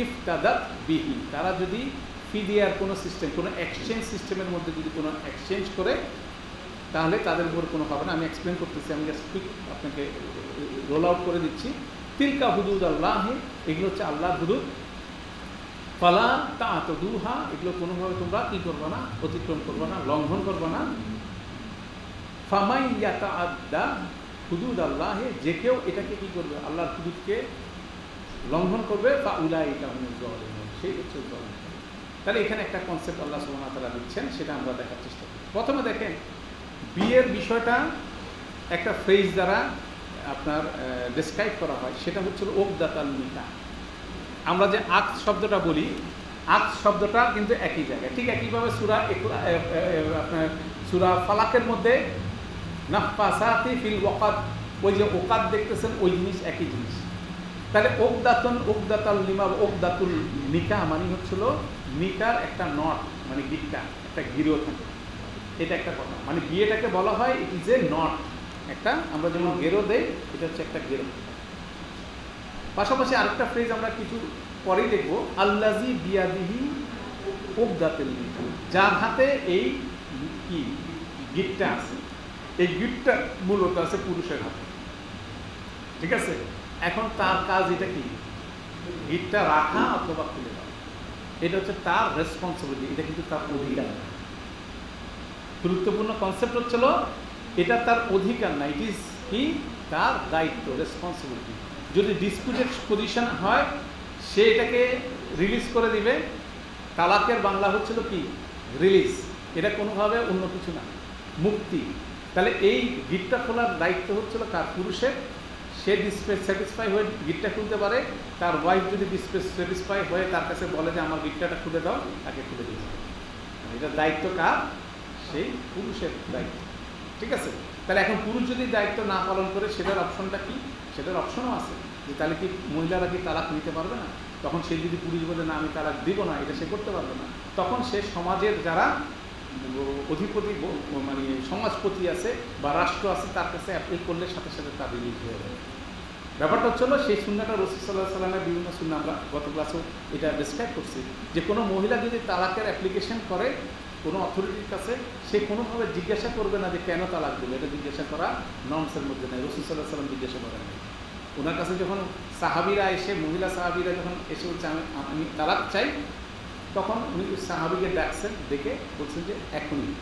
ইফতাদাত বিহি। তারা যদি ফি দেওয়ার কোনো সিস্টেম কোনো এক্সচেঞ্জ সিস্টেমের মধ্যে যদি কোনো এক্সচেঞ্জ করে, তাহলে তাদের উপর কোনো হবে না। আমি এক্সপ্লেন করতেছি, আমি জাস্ট কুইক আপনাকে রোল আউট করে দিচ্ছি। তিলকা হুদুদ আল্লাহ, এগুলো হচ্ছে আল্লাহর হুদুদ। ফালা তা তো দুহা এগুলো কোনোভাবে তোমরা কী করব না, অতিক্রম করব না, লঙ্ঘন করব না। ফামাই ইয়াতা আদা হুদুদ আল্লাহে, যে কেউ এটাকে কী করবে, আল্লাহর হুদুদকে লঙ্ঘন করবে, বা উলা এটা সেই হচ্ছে উদাহরণ। তাহলে এখানে একটা কনসেপ্ট আল্লাহ সুবাহ তালা দিচ্ছেন, সেটা আমরা দেখার চেষ্টা করি। প্রথমে দেখেন, বিয়ের বিষয়টা একটা ফ্রেজ দ্বারা আপনার ডিসক্রাইব করা হয়, সেটা হচ্ছিল ওকদাতাল নিকা আমরা যে আক শব্দটা বলি আক শব্দটা কিন্তু একই জায়গায়। ঠিক একইভাবে সুরা আপনার সুরা ফালাকের মধ্যে নাফাসাতি ফিল ওকাত ওই যে ওকাত দেখতেছেন, ওই জিনিস একই জিনিস। তাহলে ওকদাতন ওকদাতাল লিমা ওকদাতুল নিকা মানে হচ্ছিল নিকার একটা নট মানে গিটটা একটা গিরো থাকে। এটা একটা কথা। মানে বিয়েটাকে বলা হয় ইট ইজ এ নট একটা আমরা যেমন গেরো দেই, এটা হচ্ছে একটা গেরো। পাশাপাশি আরেকটা ফ্রেজ আমরা কিছু পরেই দেখব আল্লাজি বিয়াদিহি ওকদাতেল নিকা যার হাতে এই কি, গিটটা আছে। এই গিটটা মূলত আছে পুরুষের হাতে। ঠিক আছে? এখন তার কাজ এটা কি? গিটটা রাখা অথবা খুলে দেওয়া। এটা হচ্ছে তার রেসপন্সিবিলিটি এটা কিন্তু তার অধিকার। গুরুত্বপূর্ণ কনসেপ্ট হচ্ছিল এটা তার অধিকার না ইট ইজ কি তার দায়িত্ব রেসপন্সিবিলিটি যদি ডিসপিউটেড পজিশন হয়, সে এটাকে রিলিজ করে দিবে। তালাকের বাংলা হচ্ছিল কি? রিলিজ এটা কোনোভাবে অন্য কিছু না, মুক্তি। তাহলে এই গিটটা খোলার দায়িত্ব হচ্ছিল কার পুরুষের সে ডিসপ্লে স্যাটিসফাই হয়ে গিটটা খুলতে পারে, তার ওয়াইফ যদি ডিসপ্লে স্যাটিসফাই হয়ে তার কাছে বলে যে, আমার গিটটাটা খুলে দাও, তাকে খুলে দিতে হবে এটার দায়িত্ব কার? সেই পুরুষের দায়িত্ব। ঠিক আছে? তাহলে এখন পুরুষ যদি দায়িত্ব না পালন করে, সেটার অপশনটা কি? সেটার অপশনও আছে। যে তাহলে কি মহিলারা কি তালাক নিতে পারবে না? তখন সে যদি পুলিশ বলে, না, আমি তালাক দিব না, এটা সে করতে পারবে না। তখন সে সমাজের যারা অধিপতি মানে সমাজপতি আছে বা রাষ্ট্র আছে, তার কাছে অ্যাপ্লাই করলে সাথে সাথে তার রিলিজ হয়ে যাবে ব্যাপারটা হচ্ছে সেই সুন্নাটা রসুল সাল্লাহ সাল্লামের বিভিন্ন সুন্না আমরা গত ক্লাসেও এটা ডিসক্রাইব করছি। যে কোনো মহিলা যদি তালাকের অ্যাপ্লিকেশন করে কোনো অথরিটির কাছে, সে কোনোভাবে জিজ্ঞাসা করবে না যে কেন তালাক দিল। এটা জিজ্ঞাসা করা নর্মসের মধ্যে নেই। রসুল সাল্লাহ সাল্লাম জিজ্ঞাসা করেন ওনার কাছে যখন সাহাবিরা এসে, মহিলা সাহাবিরা যখন এসে আমি আমি তালাক চাই তখন উনি সাহাবিকে ডাকছেন দেখে বলছেন যে, এখনই।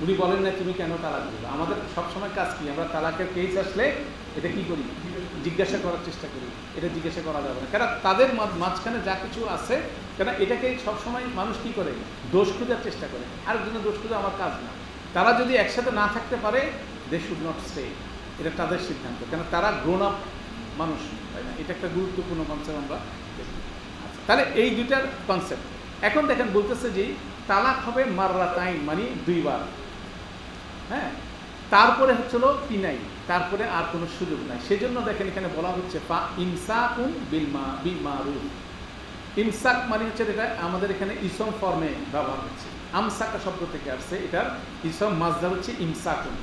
উনি বলেন না তুমি কেন তালাক দিবে আমাদের সবসময় কাজ কি? আমরা তালাকের কেস আসলে এটা কি করি? জিজ্ঞাসা করার চেষ্টা করি। এটা জিজ্ঞাসা করা যাবে না। কেন? তাদের মাঝ- মাঝখানে যা কিছু আছে, কেন? এটাকে সবসময় মানুষ কি করে? দোষ খোঁজার চেষ্টা করে। আরেকজনের দোষ খোঁজা আমার কাজ না। তারা যদি একসাথে না থাকতে পারে দে শুড নট স্টে এটা তাদের সিদ্ধান্ত। কেন? তারা গ্রোন আপ মানুষ, তাই না? এটা একটা গুরুত্বপূর্ণ কনসেপ্ট আমরা তাহলে এই দুইটার কনসেপ্ট এখন দেখেন বলতেছে যে, তালাক হবে মাররা টাইম মানে দুইবার। হ্যাঁ? তারপরে হচ্ছিল পিনাই তারপরে আর কোনো সুযোগ নাই। সেজন্য দেখেন এখানে বলা হচ্ছে পা ইনসাকুন বিলমা বিমারুফ ইমসাক মানে হচ্ছে এটা আমাদের এখানে ইসম ফর্মে ব্যবহার হচ্ছে। আমসাকা শব্দ থেকে আসছে, এটার ইসম মাজদা হচ্ছে ইমসাকুন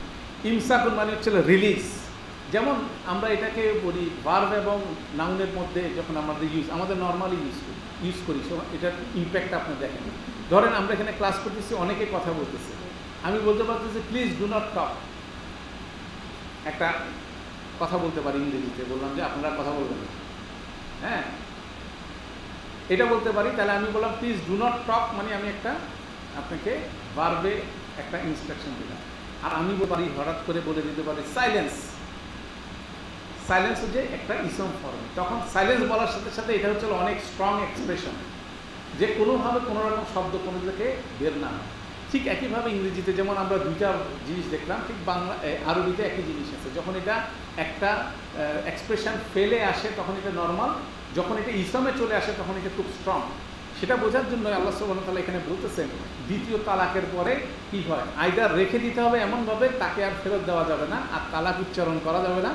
ইমসাকুন মানে হচ্ছে রিলিজ যেমন আমরা এটাকে বলি ভার্ব এবং নাউনের মধ্যে যখন আমাদের ইউজ আমাদের নর্মালি ইউজ করি ইউজ করি এটার ইম্প্যাক্ট আপনি দেখেন। ধরেন আমরা এখানে ক্লাস করতেছি, অনেকে কথা বলতেছে। আমি বলতে পারতেছি প্লিজ ডু নট টক একটা কথা বলতে পারি ইংরেজিতে, বললাম যে আপনারা কথা বলবেন হ্যাঁ? এটা বলতে পারি, তাহলে আমি বললাম প্লিজ ডু নট টক মানে আমি একটা আপনাকে বারবে একটা ইনস্ট্রাকশন দিলাম। আর আমি পারি, হঠাৎ করে বলে দিতে পারি সাইলেন্স সাইলেন্স হচ্ছে একটা ইসম ফর্ম তখন সাইলেন্স বলার সাথে সাথে এটা হচ্ছে অনেক স্ট্রং এক্সপ্রেশন যে কোনোভাবে কোনো রকম শব্দ কোনো থেকে বের না হয়। ঠিক একইভাবে ইংরেজিতে যেমন আমরা দুইটা জিনিস দেখলাম, ঠিক বাংলা আরবিতে একই জিনিস আছে। যখন এটা একটা এক্সপ্রেশন ফেলে আসে, তখন এটা নর্মাল যখন এটা ইসমে চলে আসে, তখন এটা খুব স্ট্রং সেটা বোঝার জন্য আল্লাহ সুবহানাহু ওয়া তাআলা এখানে বলতেছেন, দ্বিতীয় তালাকের পরে কি হয়? আইদার রেখে দিতে হবে এমনভাবে, তাকে আর ফেরত দেওয়া যাবে না, আর তালাক উচ্চারণ করা যাবে না।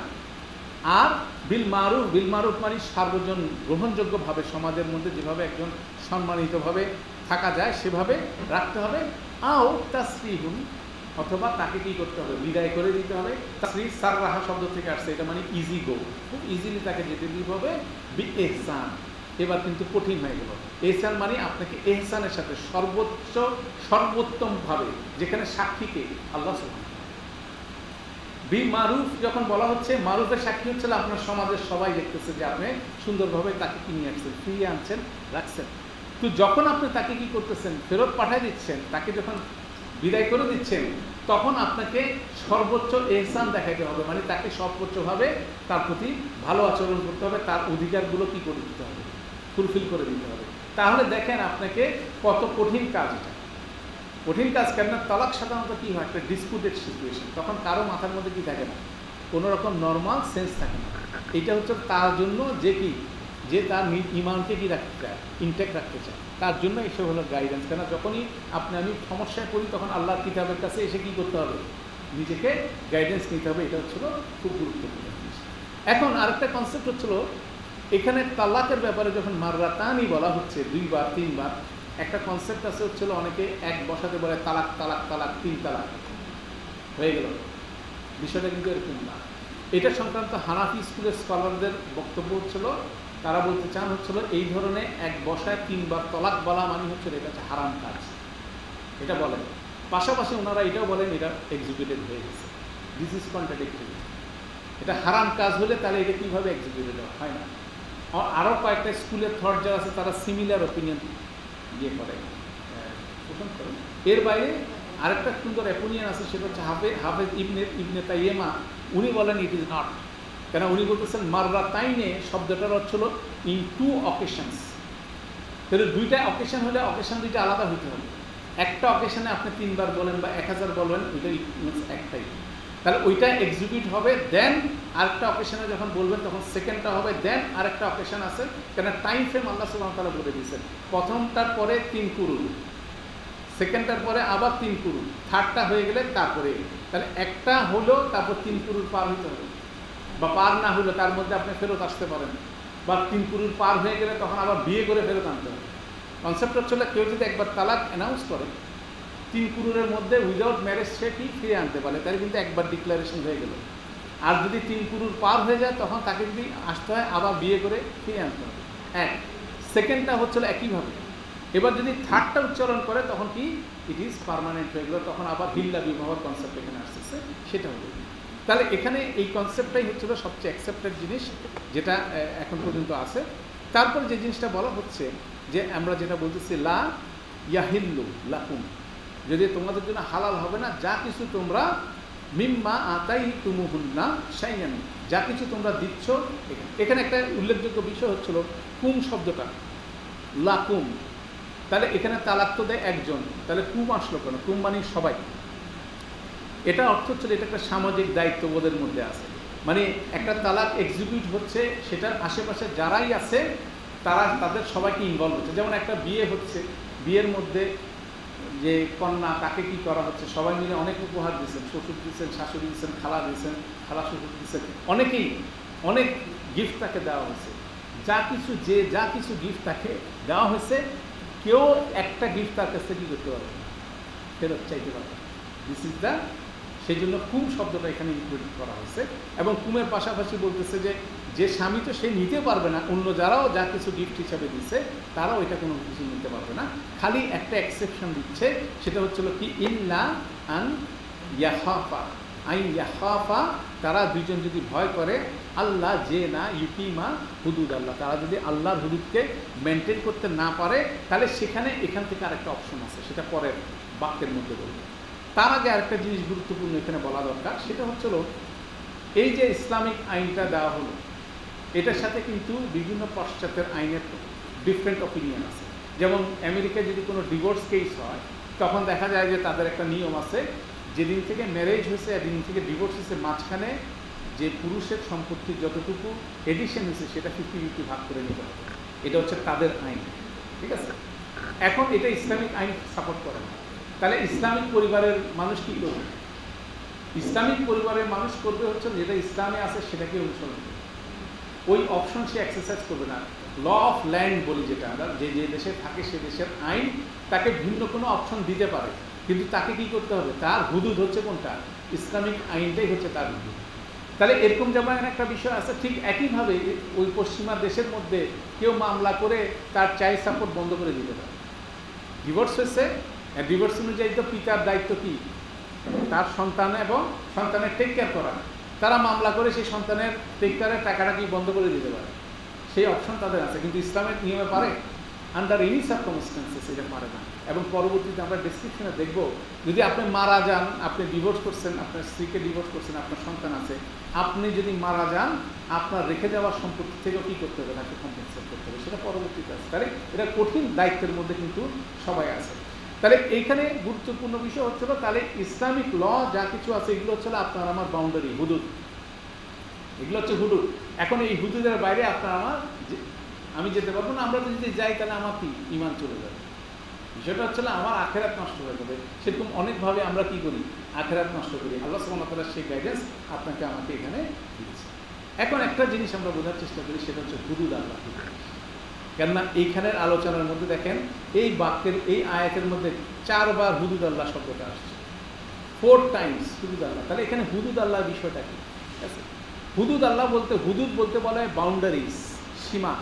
আর বিল মারুফ বিল মারুফ মানে সার্বজন গ্রহণযোগ্যভাবে সমাজের মধ্যে যেভাবে একজন সম্মানিতভাবে থাকা যায়, সেভাবে রাখতে হবে। আও তাসরিহুন, অথবা তাকে কি করতে হবে? বিদায় করে দিতে হবে। তাসরি সার রাহা শব্দ থেকে আসছে, এটা মানে ইজি গো খুব ইজিলি তাকে যেতে দিতে হবে, বি এহসান। এবার কিন্তু কঠিন হয়ে গেল। এহসান মানে আপনাকে এহসানের সাথে সর্বোচ্চ সর্বোত্তমভাবে যেখানে সাক্ষীকে আল্লাহ সুবহানাহু বি মারুফ, যখন বলা হচ্ছে, মারুফের সাক্ষী হচ্ছে আপনার সমাজের সবাই দেখতেছে যে আপনি সুন্দরভাবে তাকে কিনে আসছেন ফিরিয়ে আনছেন, রাখছেন। তো যখন আপনি তাকে কি করতেছেন, ফেরত পাঠিয়ে দিচ্ছেন, তাকে যখন বিদায় করে দিচ্ছেন, তখন আপনাকে সর্বোচ্চ এহসান দেখাইতে হবে মানে তাকে সর্বোচ্চভাবে তার প্রতি ভালো আচরণ করতে হবে, তার অধিকারগুলো কি করে দিতে হবে ফুলফিল করে দিতে হবে। তাহলে দেখেন আপনাকে কত কঠিন কাজ। এটা কঠিন কাজ কেন তালাক সাধারণত কী হয়? একটা ডিসপুটেড সিচুয়েশন তখন কারও মাথার মধ্যে কি থাকে না? কোনো রকম নর্মাল সেন্স থাকে না। এটা হচ্ছে তার জন্য যে কি, যে তার ইমানকে কি রাখতে চায় ইনটেক রাখতে চায়। তার জন্য এসব হলো গাইডেন্স কেন যখনই আপনি আমি সমস্যায় পড়ি, তখন আল্লাহর কিতাবের কাছে এসে কি করতে হবে? নিজেকে গাইডেন্স নিতে হবে। এটা হচ্ছিল খুব গুরুত্বপূর্ণ জিনিস। এখন আরেকটা কনসেপ্ট হচ্ছিল, এখানে তালাকের ব্যাপারে যখন মাররাতানি বলা হচ্ছে, দুইবার, তিনবার একটা কনসেপ্ট আছে হচ্ছিল অনেকে এক বসাতে বলে তালাক তালাক তালাক, তিন তালাক। হয়ে গেল। বিষয়টা কিন্তু এরকম না। এটা সংক্রান্ত হানাফি স্কুলের স্কলারদের বক্তব্য হচ্ছিল তারা বলতে চান হচ্ছিল এই ধরনের এক বসায় তিনবার তলাক বলা মানে হচ্ছিল এটা হচ্ছে হারাম কাজ। এটা বলেন। পাশাপাশি ওনারা এটাও বলেন, এটা এক্সিকিউটেড হয়ে গেছে। দিস ইজ কন্ট্রাডিক্টরি এটা হারাম কাজ হলে তাহলে এটা কীভাবে এক্সিকিউটেড হয়? না। আরও কয়েকটা স্কুলের থট যারা আছে, তারা সিমিলার ওপিনিয়ন ইয়ে করে। পোষণ করে এর বাইরে আরেকটা সুন্দর অ্যাপোনিয়ান আছে, সেটা হচ্ছে হাফে হাফেজ ইবনে ইবনে তাইয়েমা উনি বলেন ইট ইজ নট কেন উনি বলতেছেন, মাররা তাইনে শব্দটার অর্থ হলো ইন টু অকেশনস তাহলে দুইটা অকেশন হলে অকেশন দুইটা আলাদা হইতে হবে। একটা অকেশনে আপনি তিনবার বলেন বা এক হাজার বলবেন ওইটা একটাই। তাহলে ওইটা এক্সিকিউট হবে দেন আরেকটা অকেশনে যখন বলবেন, তখন সেকেন্ডটা হবে দেন আরেকটা অকেশন আছে, কেন টাইম ফ্রেম আল্লাহ সুবাহ তালা বলে দিয়েছেন। প্রথমটার পরে তিন কুরু সেকেন্ডটার পরে আবার তিন কুরু থার্ডটা হয়ে গেলে তারপরে। তাহলে একটা হলো, তারপর তিন কুরুল পার হইতে হবে। বা পার না হলে তার মধ্যে আপনি ফেরত আসতে পারেন। বা তিন কুরুর পার হয়ে গেলে তখন আবার বিয়ে করে ফেরত আনতে হবে। কনসেপ্ট হচ্ছিল কেউ যদি একবার তালাক অ্যানাউন্স করে তিন কুরুরের মধ্যে উইদাউট ম্যারেজ সে কি ফিরে আনতে পারে তাহলে কিন্তু একবার ডিক্লারেশন হয়ে গেল। আর যদি তিন কুরুর পার হয়ে যায়, তখন তাকে যদি আসতে হয়, আবার বিয়ে করে ফিরে আনতে হবে। এক। সেকেন্ডটা হচ্ছিল একইভাবে। এবার যদি থার্ডটা উচ্চারণ করে, তখন কি? ইট ইজ পারমানেন্ট হয়ে গেলো, তখন আবার হিল্লা বিবাহ কনসেপ্ট এখানে আসতেছে, সেটা হলো তাহলে এখানে এই কনসেপ্টটাই হচ্ছিল সবচেয়ে অ্যাকসেপ্টেড জিনিস, যেটা এখন পর্যন্ত আছে। তারপর যে জিনিসটা বলা হচ্ছে, যে আমরা যেটা বলতেছি, লা ইয়াহিল্লু লাকুম। যদি তোমাদের জন্য হালাল হবে না, যা কিছু তোমরা মিম্মা আতাই তুমুহুল্না সাইয়ানি, যা কিছু তোমরা দিচ্ছ এখানে। একটা উল্লেখযোগ্য বিষয় হচ্ছিল কুম শব্দটা। লাকুম তাহলে এখানে তালাক তো দেয় একজন, তাহলে কুম আসলো কেন? কুম মানে সবাই। এটা অর্থ হচ্ছিল, এটা একটা সামাজিক দায়িত্ববোধের মধ্যে আছে। মানে একটা তালাক এক্সিকিউট হচ্ছে, সেটার আশেপাশে যারাই আছে, তারা তাদের সবাইকে ইনভলভ হচ্ছে। যেমন একটা বিয়ে হচ্ছে, বিয়ের মধ্যে যে কন্যা, তাকে কি করা হচ্ছে? সবাই মিলে অনেক উপহার দিচ্ছেন শ্বশুর দিচ্ছেন শাশুড়ি দিচ্ছেন খালা দিয়েছেন, খালা শ্বশুর দিচ্ছেন অনেকেই, অনেক গিফট তাকে দেওয়া হয়েছে। যা কিছু যে, যা কিছু গিফট তাকে দেওয়া হয়েছে, কেউ একটা গিফট তার কাছে কী করতে পারবে ফেরত চাইতে পারবে দিস ইজ দ্য সেই জন্য কুম শব্দটা এখানে ইনক্লুড করা হয়েছে। এবং কুমের পাশাপাশি বলতেছে যে যে স্বামী তো সে নিতে পারবে না, অন্য যারাও যা কিছু গিফট হিসাবে দিচ্ছে তারাও এটা কোনো কিছু নিতে পারবে না। খালি একটা এক্সেপশন দিচ্ছে, সেটা হচ্ছিল কি, ইল্লা আন ইয়াহাফা আইন ইয়াহাফা তারা দুইজন যদি ভয় করে, আল্লাহ যে না ইউকিমা হুদুদ আল্লাহ, তারা যদি আল্লাহর হুদুদকে মেনটেন করতে না পারে, তাহলে সেখানে এখান থেকে আরেকটা অপশন আছে, সেটা পরের বাক্যের মধ্যে বলবে। তার আগে আরেকটা জিনিস গুরুত্বপূর্ণ এখানে বলা দরকার, সেটা হচ্ছিল এই যে ইসলামিক আইনটা দেওয়া হলো এটার সাথে কিন্তু বিভিন্ন পাশ্চাত্যের আইনের ডিফারেন্ট অপিনিয়ন আছে। যেমন আমেরিকায় যদি কোনো ডিভোর্স কেস হয়, তখন দেখা যায় যে তাদের একটা নিয়ম আছে, যেদিন থেকে ম্যারেজ হয়েছে এদিন থেকে ডিভোর্স হয়েছে, মাঝখানে যে পুরুষের সম্পত্তির যতটুকু এডিশন হয়েছে, সেটা ফিফটি ফিফটি ভাগ করে নিতে হবে। এটা হচ্ছে তাদের আইন, ঠিক আছে? এখন এটা ইসলামিক আইন সাপোর্ট করে না। তাহলে ইসলামিক পরিবারের মানুষ কী করবে? ইসলামিক পরিবারের মানুষ করবে হচ্ছে যেটা ইসলামে আছে সেটাকে অনুসরণ করবে। ওই অপশন সে এক্সারসাইজ করবে না। ল অফ ল্যান্ড বলি যেটা, আমরা যে যে দেশে থাকে সে দেশের আইন তাকে ভিন্ন কোনো অপশন দিতে পারে। কিন্তু তাকে কি করতে হবে? তার হুদুদ হচ্ছে কোনটা? ইসলামিক আইনটাই হচ্ছে তার হুদুদ। তাহলে এরকম যেমন একটা বিষয় আছে, ঠিক একইভাবে ওই পশ্চিমা দেশের মধ্যে কেউ মামলা করে তার চাইল্ড সাপোর্ট বন্ধ করে দিতে পারে। ডিভোর্স হয়েছে ডিভোর্স অনুযায়ী তো পিতার দায়িত্ব কি? তার সন্তান এবং সন্তানের টেক কেয়ার করা। তারা মামলা করে সেই সন্তানের টেক টাকাটা কি বন্ধ করে দিতে পারে? সেই অপশন তাদের আছে। কিন্তু ইসলামের নিয়মে পারে। আন্ডার এনি সার্কমস্টেন্সেস এটা পারে না। এবং পরবর্তীতে আমরা ডিসক্রিপশনে দেখব, যদি আপনি মারা যান, আপনি ডিভোর্স করছেন, আপনার স্ত্রীকে ডিভোর্স করছেন, আপনার সন্তান আছে, আপনি যদি মারা যান, আপনার রেখে দেওয়া সম্পত্তি থেকেও কী করতে হবে? তাকে কম্পেনসেট করতে হবে। সেটা পরবর্তীতে আছে। তাহলে এটা কঠিন দায়িত্বের মধ্যে কিন্তু সবাই আছে। তাহলে এইখানে গুরুত্বপূর্ণ বিষয় হচ্ছিল তাহলে ইসলামিক ল যা কিছু আছে, এগুলো হচ্ছে আপনার আমার বাউন্ডারি হুদুদ। এগুলো হচ্ছে হুদুদ। এখন এই হুদুদের বাইরে আপনার আমার আমি যেতে পারব না, আমরা যদি যাই তাহলে আমার কি? ইমান চলে যাবে। বিষয়টা হচ্ছে আমার আখেরাত নষ্ট হয়ে যাবে। সেরকম অনেকভাবে আমরা কি করি? আখেরাত নষ্ট করি। আল্লাহ সুমতলা সেই গাইডেন্স আপনাকে আমাকে এখানে দিচ্ছে এখন একটা জিনিস আমরা বোঝার চেষ্টা করি, সেটা হচ্ছে হুদুদ আল্লাহ। কেননা এইখানের আলোচনার মধ্যে দেখেন, এই বাক্যের, এই আয়াতের মধ্যে চারবার হুদুদ আল্লাহ শব্দটা আসছে। ফোর টাইমস হুদুদ আল্লাহ। তাহলে এখানে হুদুদ আল্লাহর বিষয়টা কি? ঠিক আছে? হুদুদ আল্লাহ বলতে, হুদুদ বলতে বলা হয় বাউন্ডারিজ সীমা।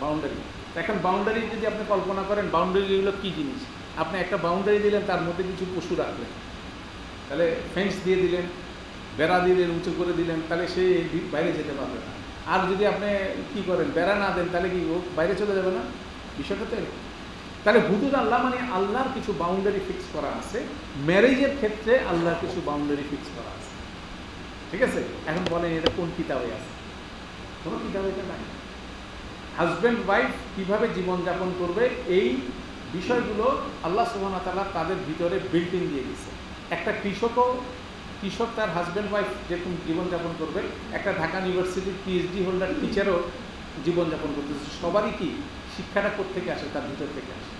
বাউন্ডারি এখন বাউন্ডারি যদি আপনি কল্পনা করেন বাউন্ডারি হলো কী জিনিস? আপনি একটা বাউন্ডারি দিলেন, তার মধ্যে কিছু পশু রাখলেন। তাহলে ফেন্স দিয়ে দিলেন, বেড়া দিলেন উঁচু করে দিলেন, তাহলে সে বাইরে যেতে পারবে না। আর যদি আপনি কি করেন, বেড়া না দেন, তাহলে কি বাইরে চলে যাবে না? বিষয়টা তো তাহলে হুদুদ আল্লাহ মানে আল্লাহর কিছু বাউন্ডারি ফিক্স করা আছে ম্যারেজের ক্ষেত্রে আল্লাহর কিছু বাউন্ডারি ফিক্স করা আছে। ঠিক আছে? এখন বলেন এটা কোন কিতাবে আছে? কোনো কিতাবে এটা নাই? হাজব্যান্ড ওয়াইফ কীভাবে জীবনযাপন করবে, এই বিষয়গুলো আল্লাহ সুবাহ তাদের ভিতরে বিল্ডিং দিয়ে দিচ্ছে একটা কৃষকও কৃষক তার হাজব্যান্ড ওয়াইফ যেরকম জীবনযাপন করবে, একটা ঢাকা ইউনিভার্সিটির পিএইচডি হোল্ডার টিচারও জীবনযাপন করতেছে। সবারই কি শিক্ষাটা থেকে আসে, তার ভিতর থেকে আসে?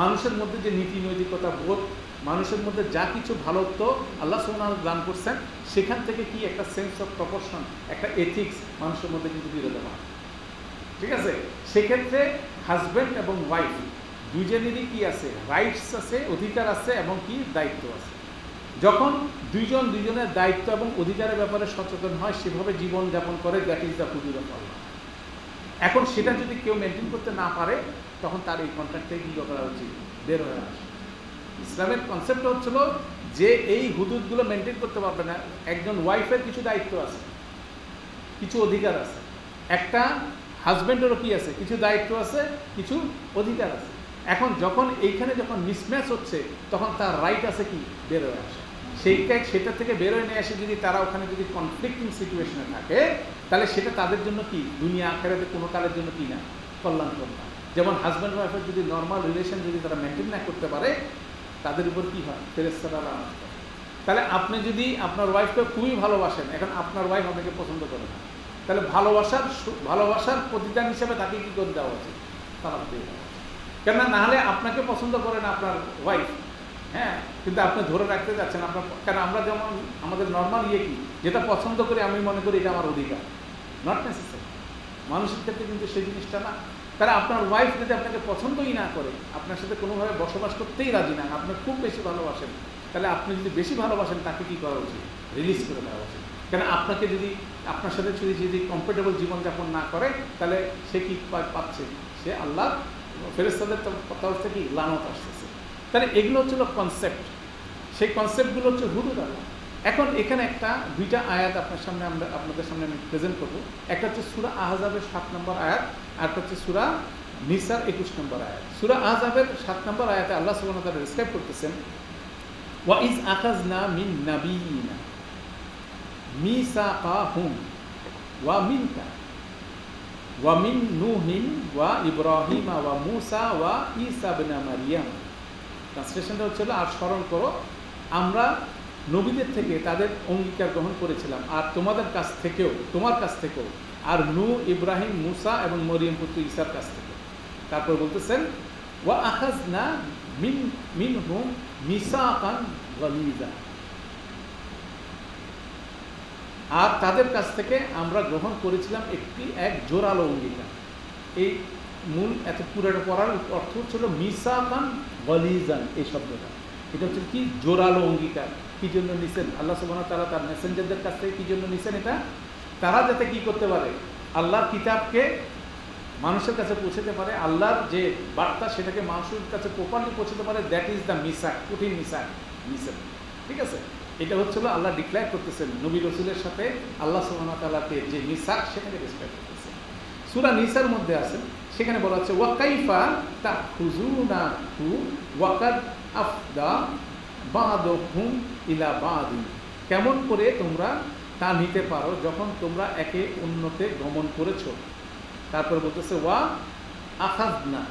মানুষের মধ্যে যে নীতি নৈতিকতা, বোধ, মানুষের মধ্যে যা কিছু ভালোত্ব আল্লাহ সুবহানাহু দান করছেন, সেখান থেকে কি একটা সেন্স অফ প্রপোর্শন একটা এথিক্স মানুষের মধ্যে কিন্তু বিরোধমান ঠিক আছে? সেক্ষেত্রে হাজব্যান্ড এবং ওয়াইফ দুজনেরই কি আছে? রাইটস আছে, অধিকার আছে এবং কি দায়িত্ব আছে? যখন দুইজন দুইজনের দায়িত্ব এবং অধিকারের ব্যাপারে সচেতন হয়, সেভাবে জীবন যাপন করে দ্যাট ইজ দ্য হুজুর এখন সেটা যদি কেউ মেনটেন করতে না পারে, তখন তার এই কন্ট্রাক্ট থেকে কী করা উচিত? বের হয়ে আসে। ইসলামের কনসেপ্ট হচ্ছিল যে এই হুদুদগুলো মেনটেন করতে পারবে না। একজন ওয়াইফের কিছু দায়িত্ব আছে, কিছু অধিকার আছে। একটা হাজব্যান্ডেরও কি আছে? কিছু দায়িত্ব আছে, কিছু অধিকার আছে। এখন যখন এইখানে যখন মিসম্যাচ হচ্ছে, তখন তার রাইট আছে কি? বের হয়ে আসে। সেইটা সেটা থেকে বেরোয় নিয়ে আসে যদি তারা ওখানে যদি কনফ্লিক্টিং সিচুয়েশনে থাকে, তাহলে সেটা তাদের জন্য কি? দুনিয়া আখেরাতে কোনো কালের জন্য কি না? কল্যাণকর না। যেমন হাজব্যান্ড ওয়াইফের যদি নর্মাল রিলেশন যদি তারা মেনটেন না করতে পারে, তাদের উপর কী হয়? ফেরেস্তারা তাহলে আপনি যদি আপনার ওয়াইফকে খুবই ভালোবাসেন, এখন আপনার ওয়াইফ আপনাকে পছন্দ করে না। তাহলে ভালোবাসার ভালোবাসার প্রতিদান হিসেবে তাকে কী করে দেওয়া উচিত? তালাক দিয়ে দেওয়া কেননা, নাহলে আপনাকে পছন্দ করে না আপনার ওয়াইফ হ্যাঁ? কিন্তু আপনি ধরে রাখতে যাচ্ছেন, আপনার কেন আমরা যেমন, আমাদের নর্মাল ইয়ে কি? যেটা পছন্দ করি আমি মনে করি এটা আমার অধিকার। নট নেসেসারি মানুষের ক্ষেত্রে কিন্তু সেই জিনিসটা না। তারা আপনার ওয়াইফ যদি আপনাকে পছন্দই না করে, আপনার সাথে কোনোভাবে বসবাস করতেই রাজি না, আপনি খুব বেশি ভালোবাসেন, তাহলে আপনি যদি বেশি ভালোবাসেন, তাকে কী করা উচিত? রিলিজ করে দেওয়া উচিত। কেন আপনাকে যদি, আপনার সাথে যদি যদি কমফোর্টেবল জীবনযাপন না করে, তাহলে সে কি পাচ্ছে? সে আল্লাহ ফেরেস্তাদের তরফ থেকে লানত আসতেছে। তাহলে এগুলো হচ্ছিল কনসেপ্ট সেই কনসেপ্টগুলো হচ্ছে হুদুদ আল্লাহ এখন এখানে একটা, দুইটা আয়াত আপনার সামনে আমরা, আপনাদের সামনে আমি প্রেজেন্ট করব। একটা হচ্ছে সুরা আহজাবের সাত নম্বর আয়াত, আর একটা হচ্ছে সুরা নিসার একুশ নম্বর আয়াত। সুরা আহজাবের সাত নম্বর আয়াতে আল্লাহ সুবাহ তারা ডিসক্রাইব করতেছেন, ওয়া ইজ আকাজ না মিন নাবিনা মিসা কা হুম ওয়া মিনকা ওয়া মিন নুহিন ওয়া ইব্রাহিম ওয়া মুসা ওয়া ইসা বিনা মারিয়াম। ট্রান্সলেশনটা হচ্ছিল, আর স্মরণ করো, আমরা নবীদের থেকে তাদের অঙ্গীকার গ্রহণ করেছিলাম। আর তোমাদের কাছ থেকেও, তোমার কাছ থেকেও, আর নু, ইব্রাহিম, মুসা এবং মরিয়ম পুত্র ইসার কাছ থেকে। তারপর বলতেছেন, ওয়া আখাজ না মিন মিন হুম মিসা আকান গলিজা। আর তাদের কাছ থেকে আমরা গ্রহণ করেছিলাম একটি এক জোরালো অঙ্গীকার। এই মূল এত পুরোটা পড়ার অর্থ হচ্ছিল মিসাকান গলিজান, এই শব্দটা। এটা হচ্ছে কি? জোরালো অঙ্গীকার। কি জন্য নিছেন? আল্লাহ সুবাহ তারা তার মেসেঞ্জারদের কাছ থেকে কি জন্য নিছেন এটা? তারা যাতে কি করতে পারে? আল্লাহর কিতাবকে মানুষের কাছে পৌঁছতে পারে, আল্লাহর যে বার্তা সেটাকে মানুষের কাছে প্রপারলি পৌঁছতে পারে দ্যাট ইজ দ্য মিসাক কঠিন মিসাক মিসেন ঠিক আছে? এটা হচ্ছিল আল্লাহ ডিক্লেয়ার করতেছেন, নবী রসুলের সাথে আল্লাহ সুবাহ তালাকে যে মিসাক সেটাকে ডিসক্রাইব করতেছেন। সুরা নিসার মধ্যে আছে। সেখানে বলা হচ্ছে ওয়াকাইফা তা খুজুনা হু ওয়াকাদ আফদা বাদ হুম ইলা বাদি। কেমন করে তোমরা তা নিতে পারো যখন তোমরা একে অন্যতে গমন করেছ। তারপর বলতেছে, ওয়া আখাজ না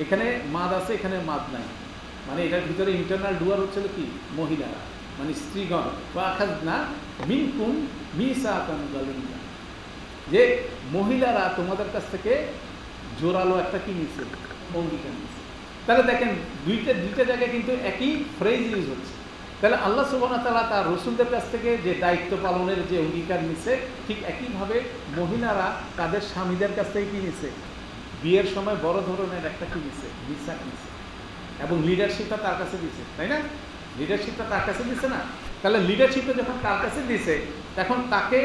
এখানে মাদ আছে, এখানে মাদ নাই। মানে এটার ভিতরে ইন্টারনাল ডুয়ার হচ্ছিল কি? মহিলারা। মানে স্ত্রীগণ। ওয়া আখাজ না মিনকুম মিসা কান যে মহিলারা তোমাদের কাছ থেকে জোরালো একটা কি নিচ্ছে অঙ্গীকার নিচ্ছে তাহলে দেখেন, দুইটা দুইটা জায়গায় কিন্তু একই ফ্রেজ ইউজ হচ্ছে। তাহলে আল্লাহ সুবাহ তালা তার রসুলদের কাছ থেকে যে দায়িত্ব পালনের যে অঙ্গীকার নিছে, ঠিক একইভাবে মহিলারা তাদের স্বামীদের কাছ থেকে কি নিছে? বিয়ের সময় বড় ধরনের একটা কি নিছে? বিশ্বাস নিছে। এবং লিডারশিপটা তার কাছে দিছে, তাই না? লিডারশিপটা তার কাছে দিছে না? তাহলে লিডারশিপটা যখন তার কাছে দিছে, তখন তাকে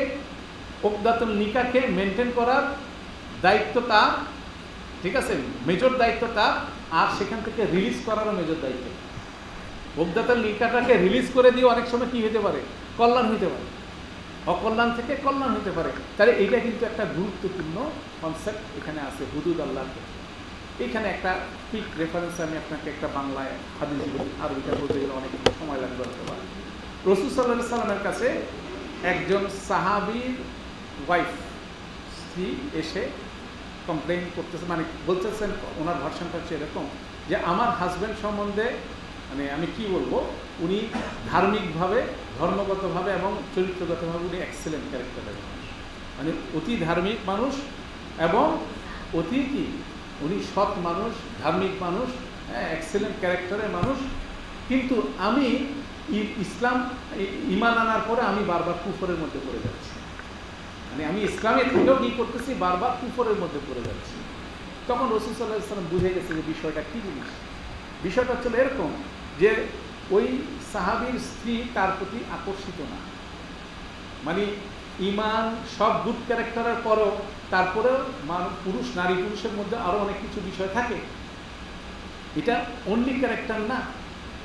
ওকদাতুল নিকাকে মেনটেন করার দায়িত্ব তার ঠিক আছে? মেজর দায়িত্ব তার আর সেখান থেকে রিলিজ করারও মেজর দায়িত্ব। ভোগদাতার লিকাটাকে রিলিজ করে দিয়ে অনেক সময় কি হতে পারে? কল্যাণ হইতে পারে। অকল্যাণ থেকে কল্যাণ হতে পারে। তাহলে এইটা কিন্তু একটা গুরুত্বপূর্ণ কনসেপ্ট এখানে আছে হুদুদ আল্লাহ এখানে একটা কুইক রেফারেন্স আমি আপনাকে একটা বাংলায় হাদিস বলি আর ওইটা বলতে গেলে অনেক সময় লাগবে হতে পারে রসুল সাল্লাহ সাল্লামের কাছে একজন সাহাবির ওয়াইফ স্ত্রী এসে কমপ্লেন করতেছে মানে বলতেছেন ওনার ভার্সনটা হচ্ছে এরকম যে আমার হাজব্যান্ড সম্বন্ধে মানে আমি কি বলব, উনি ধার্মিকভাবে, ধর্মগতভাবে এবং চরিত্রগতভাবে উনি এক্সেলেন্ট ক্যারেক্টারের মানুষ। মানে অতি ধার্মিক মানুষ এবং অতি কি, উনি সৎ মানুষ, ধার্মিক মানুষ এক্সেলেন্ট ক্যারেক্টারের মানুষ। কিন্তু আমি ইসলাম ইমান আনার পরে আমি বারবার কুফরের মধ্যে পড়ে যাচ্ছি। মানে আমি ইসলামে থেকেও কী করতেছি বারবার কুফরের মধ্যে পড়ে যাচ্ছি। তখন রসুল সাল্লাহ ইসলাম বুঝে গেছে যে বিষয়টা কী জিনিস? বিষয়টা হচ্ছিল এরকম যে ওই সাহাবির স্ত্রী তার প্রতি আকর্ষিত না। মানে ইমান সব গুড ক্যারেক্টারের পরও তারপরেও পুরুষ নারী পুরুষের মধ্যে আরও অনেক কিছু বিষয় থাকে। এটা অনলি ক্যারেক্টার না।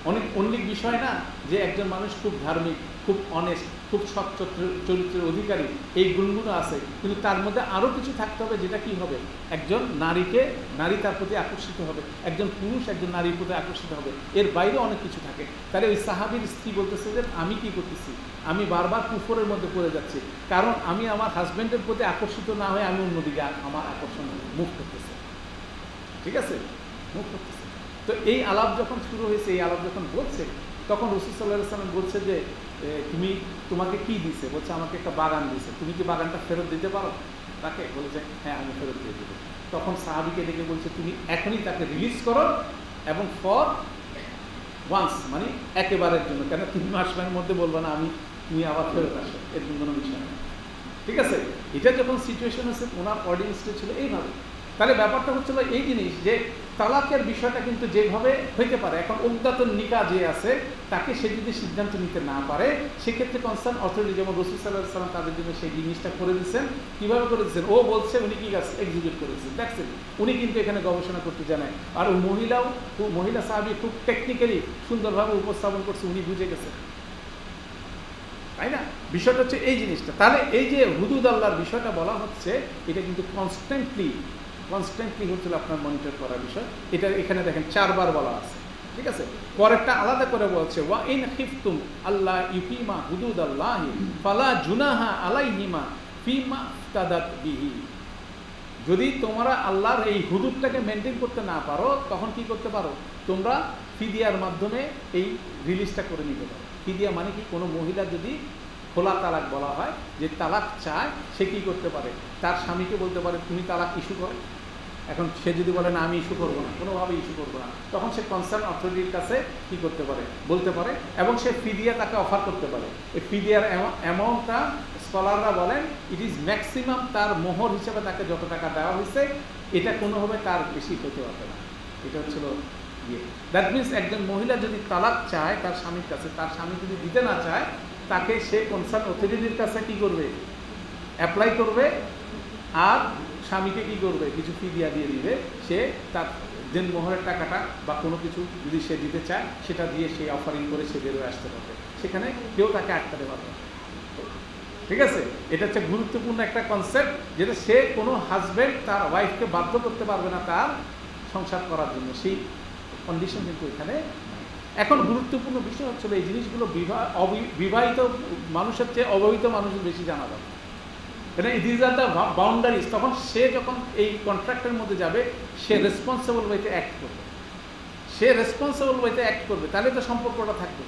অনেক অন্যিক বিষয় না যে একজন মানুষ খুব ধার্মিক, খুব অনেস্ট খুব সৎ চরিত্রের অধিকারী, এই গুণগুলো আছে। কিন্তু তার মধ্যে আরও কিছু থাকতে হবে যেটা কি হবে? একজন নারীকে, নারী তার প্রতি আকর্ষিত হবে। একজন পুরুষ একজন নারীর প্রতি আকর্ষিত হবে। এর বাইরে অনেক কিছু থাকে। তাহলে ওই সাহাবির স্ত্রী বলতেছে যে, আমি কি করতেছি? আমি বারবার কুফরের মধ্যে পড়ে যাচ্ছি। কারণ আমি আমার হাজব্যান্ডের প্রতি আকর্ষিত না হয়ে আমি অন্যদিকে আমার আকর্ষণ মুখ করতেছে। ঠিক আছে? মুখ করতেছে। তো এই আলাপ যখন শুরু হয়েছে, এই আলাপ যখন বলছে, তখন রসুল সাল্লাহ সাল্লাম বলছে যে তুমি তোমাকে কি দিছে? বলছে, আমাকে একটা বাগান দিছে। তুমি কি বাগানটা ফেরত দিতে পারো? তাকে? বলেছে হ্যাঁ আমি ফেরত দিয়ে দেবো। তখন সাহাবিকে ডেকে বলছে, তুমি এখনই তাকে রিলিজ করো এবং ফর ওয়ান্স মানে একেবারের জন্য। কেন তিন মাস মাসের মধ্যে বলব না, আমি, তুমি আবার ফেরত আসো। এরকম কোনো বিষয় না ঠিক আছে? এটা যখন সিচুয়েশন আছে ওনার অডিয়েন্সটা ছিল এইভাবে। তাহলে ব্যাপারটা হচ্ছিল এই জিনিস যে তালাকের বিষয়টা কিন্তু যেভাবে হইতে পারে, এখন উদ্যাতন নিকা যে আছে, তাকে সে যদি সিদ্ধান্ত নিতে না পারে, সেক্ষেত্রে কনসার্ন অথরিটি যেমন রসুল সাল্লাহ সাল্লাম তাদের জন্য সেই জিনিসটা করে দিচ্ছেন কীভাবে করে দিচ্ছেন ও বলছে, উনি কি গাছ এক্সিকিউট করেছেন? দেখছেন উনি কিন্তু এখানে গবেষণা করতে জানায় আর মহিলাও মহিলা সাহাবি খুব টেকনিক্যালি সুন্দরভাবে উপস্থাপন করছে, উনি বুঝে গেছেন। তাই না? বিষয়টা হচ্ছে এই জিনিসটা। তাহলে এই যে হুদুদ আল্লাহর বিষয়টা বলা হচ্ছে, এটা কিন্তু কনস্ট্যান্টলি কনস্ট্যান্টলি হচ্ছিল আপনার মনিটর করার বিষয়। এটা এখানে দেখেন চারবার বলা আছে। ঠিক আছে? পরেরটা আলাদা করে বলছে, ওয়া ইন খিফতুম আল্লাহ ইউকিমা হুদুদ আল্লাহ ফালা জুনাহা আলাইহিমা ফিমা তাদাত বিহি। যদি তোমরা আল্লাহর এই হুদুদটাকে মেনটেন করতে না পারো, তখন কি করতে পারো? তোমরা ফিদিয়ার মাধ্যমে এই রিলিজটা করে নিতে পারো। ফিদিয়া মানে কি? কোনো মহিলা যদি খোলা তালাক বলা হয়, যে তালাক চায়, সে কি করতে পারে? তার স্বামীকে বলতে পারে, তুমি তালাক ইস্যু করো। এখন সে যদি বলে, না, আমি ইস্যু করব না কোনোভাবে ইস্যু করব না। তখন সে কনসার্ন অথরিটির কাছে কি করতে পারে? বলতে পারে এবং সে ফিদিয়া তাকে অফার করতে পারে। এই ফিদিয়ার অ্যামাউন্টটা স্কলাররা বলেন ইট ইজ ম্যাক্সিমাম তার মোহর হিসেবে তাকে যত টাকা দেওয়া হয়েছে, এটা কোনোভাবে তার বেশি হতে পারবে না। এটা হচ্ছিল ইয়ে। দ্যাট মিনস একজন মহিলা যদি তালাক চায় তার স্বামীর কাছে, তার স্বামী যদি দিতে না চায়, তাকে সে কনসার্ন অথরিটির কাছে কি করবে? অ্যাপ্লাই করবে। আর স্বামীকে কি করবে? কিছু ফি দিয়া দিয়ে দিবে। সে তার দেন মোহরের টাকাটা বা কোনো কিছু যদি সে দিতে চায়, সেটা দিয়ে সে অফারিং করে সে বেরোয় আসতে পারবে। সেখানে কেউ তাকে আটকাতে পারবে ঠিক আছে? এটা হচ্ছে গুরুত্বপূর্ণ একটা কনসেপ্ট যেটা সে কোনো হাজব্যান্ড তার ওয়াইফকে বাধ্য করতে পারবে না তার সংসার করার জন্য। সেই কন্ডিশন কিন্তু এখানে এখন গুরুত্বপূর্ণ বিষয় হচ্ছিল এই জিনিসগুলো বিবাহ বিবাহিত মানুষের চেয়ে অবহিত মানুষের বেশি জানা যাবে কারণ দিজ আর দ্য বাউন্ডারিজ তখন সে যখন এই কন্ট্রাক্টের মধ্যে যাবে, সে রেসপন্সিবল ওয়েতে অ্যাক্ট করবে। সে রেসপন্সিবল ওয়েতে অ্যাক্ট করবে, তাহলে তো সম্পর্কটা থাকবে।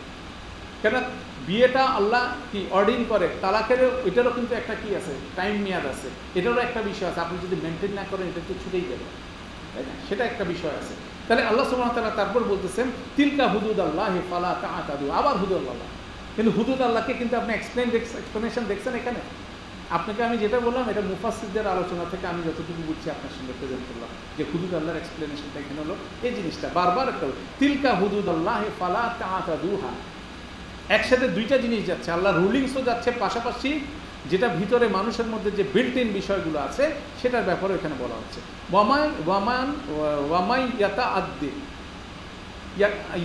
কেন? বিয়েটা আল্লাহ কি অর্ডিন করে, তালাকেরও, এটারও কিন্তু একটা কি আছে টাইম মেয়াদ আছে। এটারও একটা বিষয় আছে। আপনি যদি মেনটেন না করেন, এটা তো ছুটেই যাবে। তাই না? সেটা একটা বিষয় আছে। তাহলে আল্লাহ সুবহানাহু ওয়া তাআলা তারপর বলতেছেন, তিলকা হুদুদ আল্লাহ হে ফালা তাআতাদু। আবার হুদুদ আল্লাহ। কিন্তু হুদুদ আল্লাহকে কিন্তু আপনি এক্সপ্লেন এক্সপ্লেনেশন দেখছেন এখানে? আপনাকে আমি যেটা বললাম, এটা মুফাসিদদের আলোচনা থেকে আমি যতটুকু বুঝছি আপনার সঙ্গে প্রেজেন্ট করলাম। যে হুদুদ আল্লাহর এক্সপ্লেনেশনটা এখানে হলো। এই জিনিসটা বারবার একটা তিলকা হুদুদ আল্লাহ ফালা তাআতাদুহা একসাথে দুইটা জিনিস যাচ্ছে আল্লাহ রুলিংসও যাচ্ছে। পাশাপাশি যেটা ভিতরে মানুষের মধ্যে যে বিল্ট ইন বিষয়গুলো আছে, সেটার ব্যাপারে এখানে বলা হচ্ছে। ওয়ামাই, ওয়ামান, ওয়ামাই ইয়াতা আদ্দে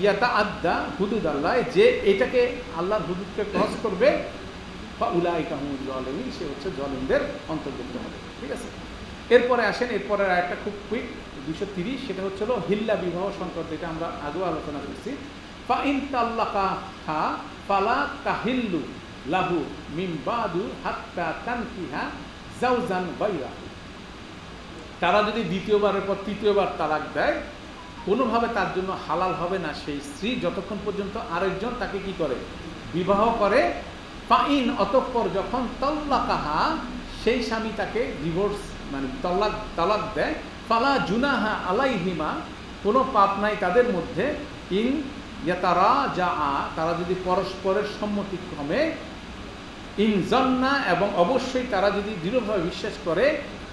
ইয়াতা আদ্দা হুদুদ আল্লাহ। যে এটাকে আল্লাহর হুদুদকে ক্রস করবে বা উলাই কাহুল জলেমি সে হচ্ছে জলিমদের অন্তর্ভুক্ত হবে, ঠিক আছে? এরপরে আসেন, এরপরে একটা খুব কুইক দুশো তিরিশ, সেটা হচ্ছিল হিল্লা বিবাহ সংক্রান্ত এটা আমরা আগেও আলোচনা করছি। ফা ইন তাল্লাকা হা ফালা কাহিল্লু লাহু মিম বাদু হাত্তা তানকিহা জাউজান বাইরা। তারা যদি দ্বিতীয়বারের পর তৃতীয়বার তালাক দেয়, কোনোভাবে তার জন্য হালাল হবে না সেই স্ত্রী, যতক্ষণ পর্যন্ত আরেকজন তাকে কি করে? বিবাহ করে অতঃপর যখন তল্লাকাহা সেই স্বামী তাকে ডিভোর্স মানে তল্লাক, তালাক দেয়। ফালা জুনাহা আলাইহিমা, কোনো পাপ নাই তাদের মধ্যে। ইন তারা যা আ তারা যদি পরস্পরের সম্মতিক্রমে ইনজন্না এবং অবশ্যই তারা যদি দৃঢ়ভাবে বিশ্বাস করে,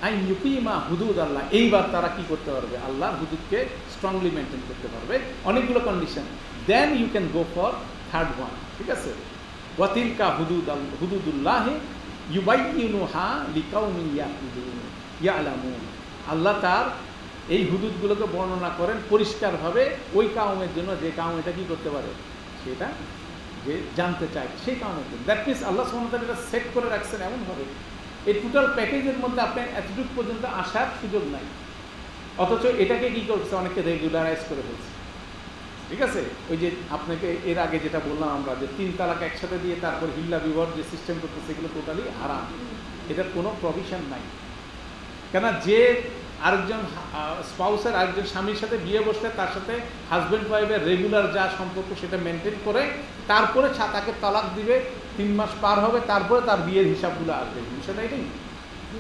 আইন ইউপিমা হুদুদ আল্লাহ, এইবার তারা কি করতে পারবে? আল্লাহর হুদুদকে স্ট্রংলি মেনটেন করতে পারবে। অনেকগুলো condition then you can go for third one ঠিক আছে? ওয়াতিলকা হুদুদ হুদুদুল্লাহ ইউবাইনুহা ইয়াকুদুন, ইয়ালামুন। আল্লাহ তার এই হুদুদগুলোকে বর্ণনা করেন পরিষ্কারভাবে ওই কাউমের জন্য, যে কাউম এটা কি করতে পারে? সেটা যে জানতে চায়, সেই কারণের জন্য। দ্যাট মিনস আল্লাহ সুমতাল এটা সেট করে রাখছেন এমনভাবে। এই টোটাল প্যাকেজের মধ্যে আপনার এতটুকু পর্যন্ত আসার সুযোগ নাই। অথচ এটাকে কি করছে? অনেকে রেগুলারাইজ করে ফেলছে। ঠিক আছে? ওই যে আপনাকে এর আগে যেটা বললাম আমরা, যে তিন তালাক একসাথে দিয়ে তারপর হিল্লা বিবাহ যে সিস্টেম করতে সেগুলো টোটালি হারাম। এটার কোনো প্রভিশন নাই। কেন যে আরেকজন স্পাউসের আরেকজন স্বামীর সাথে বিয়ে বসলে তার সাথে হাজব্যান্ড ওয়াইফের রেগুলার যা সম্পর্ক সেটা মেনটেন করে, তারপরে তাকে তালাক দিবে, তিন মাস পার হবে, তারপরে তার বিয়ের হিসাবগুলো আসবে। বিষয়টা এটাই।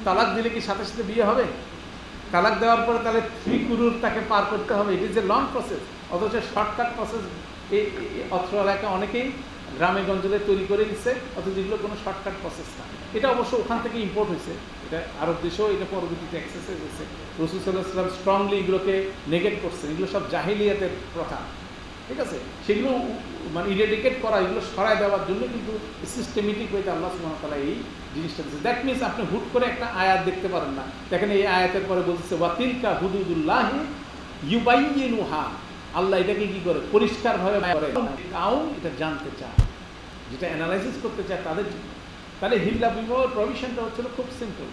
তালাক দিলে কি সাথে সাথে বিয়ে হবে? তালাক দেওয়ার পরে তাহলে থ্রি কুরুর তাকে পার করতে হবে। It is a long process অথচ শর্টকাট প্রসেস এই অত্র এলাকা অনেকেই গ্রামে গঞ্জলে তৈরি করে দিচ্ছে অথচ এগুলো কোনো শর্টকাট প্রসেস না। এটা অবশ্য ওখান থেকে ইম্পোর্ট হয়েছে। এটা আরব দেশেও এটা পরবর্তীতে এক্সারসাইজ হয়েছে। রসুল সাল্লাহ সাল্লাম স্ট্রংলি এগুলোকে নেগেট করছে এগুলো সব জাহিলিয়াতের প্রথা। ঠিক আছে? সেগুলো মানে ইরেডিকেট করা, এগুলো সরাই দেওয়ার জন্য কিন্তু সিস্টেমেটিক হইতে আল্লাহ সুমতালা এই জিনিসটা দিচ্ছে দ্যাট মিনস আপনি হুট করে একটা আয়াত দেখতে পারেন না। দেখেন এই আয়াতের পরে বলতেছে ওয়াতিলকা হুদুদুল্লাহ ইউবাইনুহা আল্লাহ এটাকে কি করে? পরিষ্কারভাবে করে। কাউ এটা জানতে চায়, যেটা অ্যানালাইসিস করতে চায়, তাদের। তাহলে হিল্লা বিবাহের প্রভিশনটা হচ্ছিল খুব সিম্পল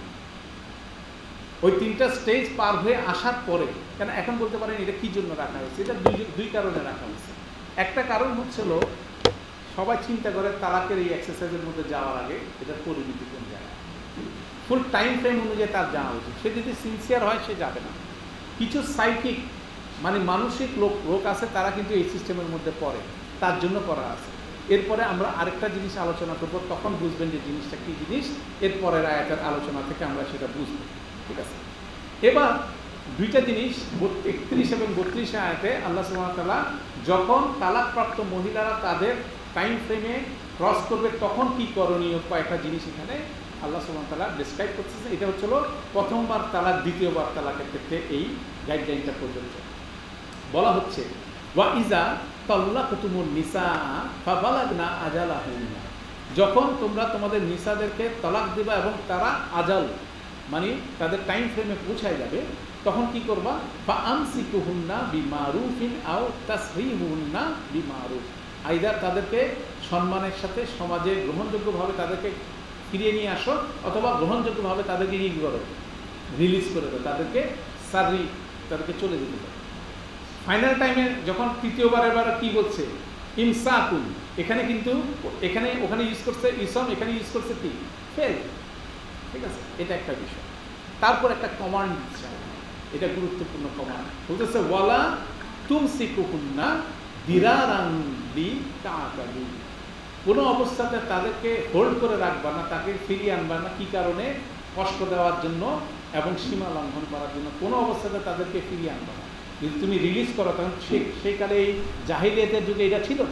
ওই তিনটা স্টেজ পার হয়ে আসার পরে, কেন এখন বলতে পারেন এটা কি জন্য রাখা হয়েছে? এটা দুই দুই কারণে রাখা হয়েছে। একটা কারণ হচ্ছিল সবাই চিন্তা করে তালাকের এই এক্সারসাইজের মধ্যে যাওয়ার আগে এটার পরিণতি কোন জায়গায়? ফুল টাইম ফ্রেম অনুযায়ী তার যাওয়া উচিত। সে যদি সিনসিয়ার হয়, সে যাবে না। কিছু সাইকিক মানে মানসিক লোক লোক আছে, তারা কিন্তু এই সিস্টেমের মধ্যে পড়ে। তার জন্য করা আছে। এরপরে আমরা আরেকটা জিনিস আলোচনা করব, তখন বুঝবেন যে জিনিসটা কী জিনিস। এরপরের আয়াতের আলোচনা থেকে আমরা সেটা বুঝব। ঠিক আছে। এবার দুইটা জিনিস, একত্রিশ এবং বত্রিশ আয়াতে আল্লাহ সুবাহতাল্লাহ যখন তালাকপ্রাপ্ত মহিলারা তাদের টাইম ফ্রেমে ক্রস করবে, তখন কি করণীয় কয়েকটা জিনিস এখানে আল্লাহ সুবাহতাল্লাহ ডিসক্রাইব করতেছে। এটা হচ্ছিল প্রথমবার তালাক, দ্বিতীয়বার তালাকের ক্ষেত্রে এই গাইডলাইনটা পর্যন্ত। বলা হচ্ছে, ওয়া ইজা তল্লাকুতুমুন নিসা ফাবালাগনা আজালাহুন্না যখন তোমরা তোমাদের নিসাদেরকে তালাক দিবা এবং তারা আজাল মানে তাদের টাইম ফ্রেমে পৌঁছায় যাবে, তখন কি করবা? বা আমসিকুহুন্না বিমারুফিন আও তাসরিহুন্না বিমারুফ। আইদার তাদেরকে সম্মানের সাথে সমাজে গ্রহণযোগ্যভাবে তাদেরকে ফিরিয়ে নিয়ে আসো, অথবা গ্রহণযোগ্যভাবে তাদেরকে কি করো, রিলিজ করে দাও, তাদেরকে সারি, তাদেরকে চলে যেতে দাও। ফাইনাল টাইমে যখন তৃতীয়বার এবার কি বলছে? ইমসাকুল এখানে কিন্তু, এখানে, ওখানে ইউজ করছে ইসম, এখানে ইউজ করছে কি? ফেল। ঠিক আছে? এটা একটা বিষয়। তারপর একটা কমান্ড দিচ্ছে এটা গুরুত্বপূর্ণ কমান্ড বলতেছে ওয়ালা তুম সিকুহুন্না দিরারান্দি কাকালু কোনো অবস্থাতে তাদেরকে হোল্ড করে রাখবা না তাকে ফিরিয়ে আনবা না কি কারণে? কষ্ট দেওয়ার জন্য এবং সীমা লঙ্ঘন করার জন্য। কোনো অবস্থাতে তাদেরকে ফিরিয়ে আনবা না। যদি তুমি রিলিজ করো তখন সে সেই কালে এই জাহিলিয়াতের যুগে এটা ছিল।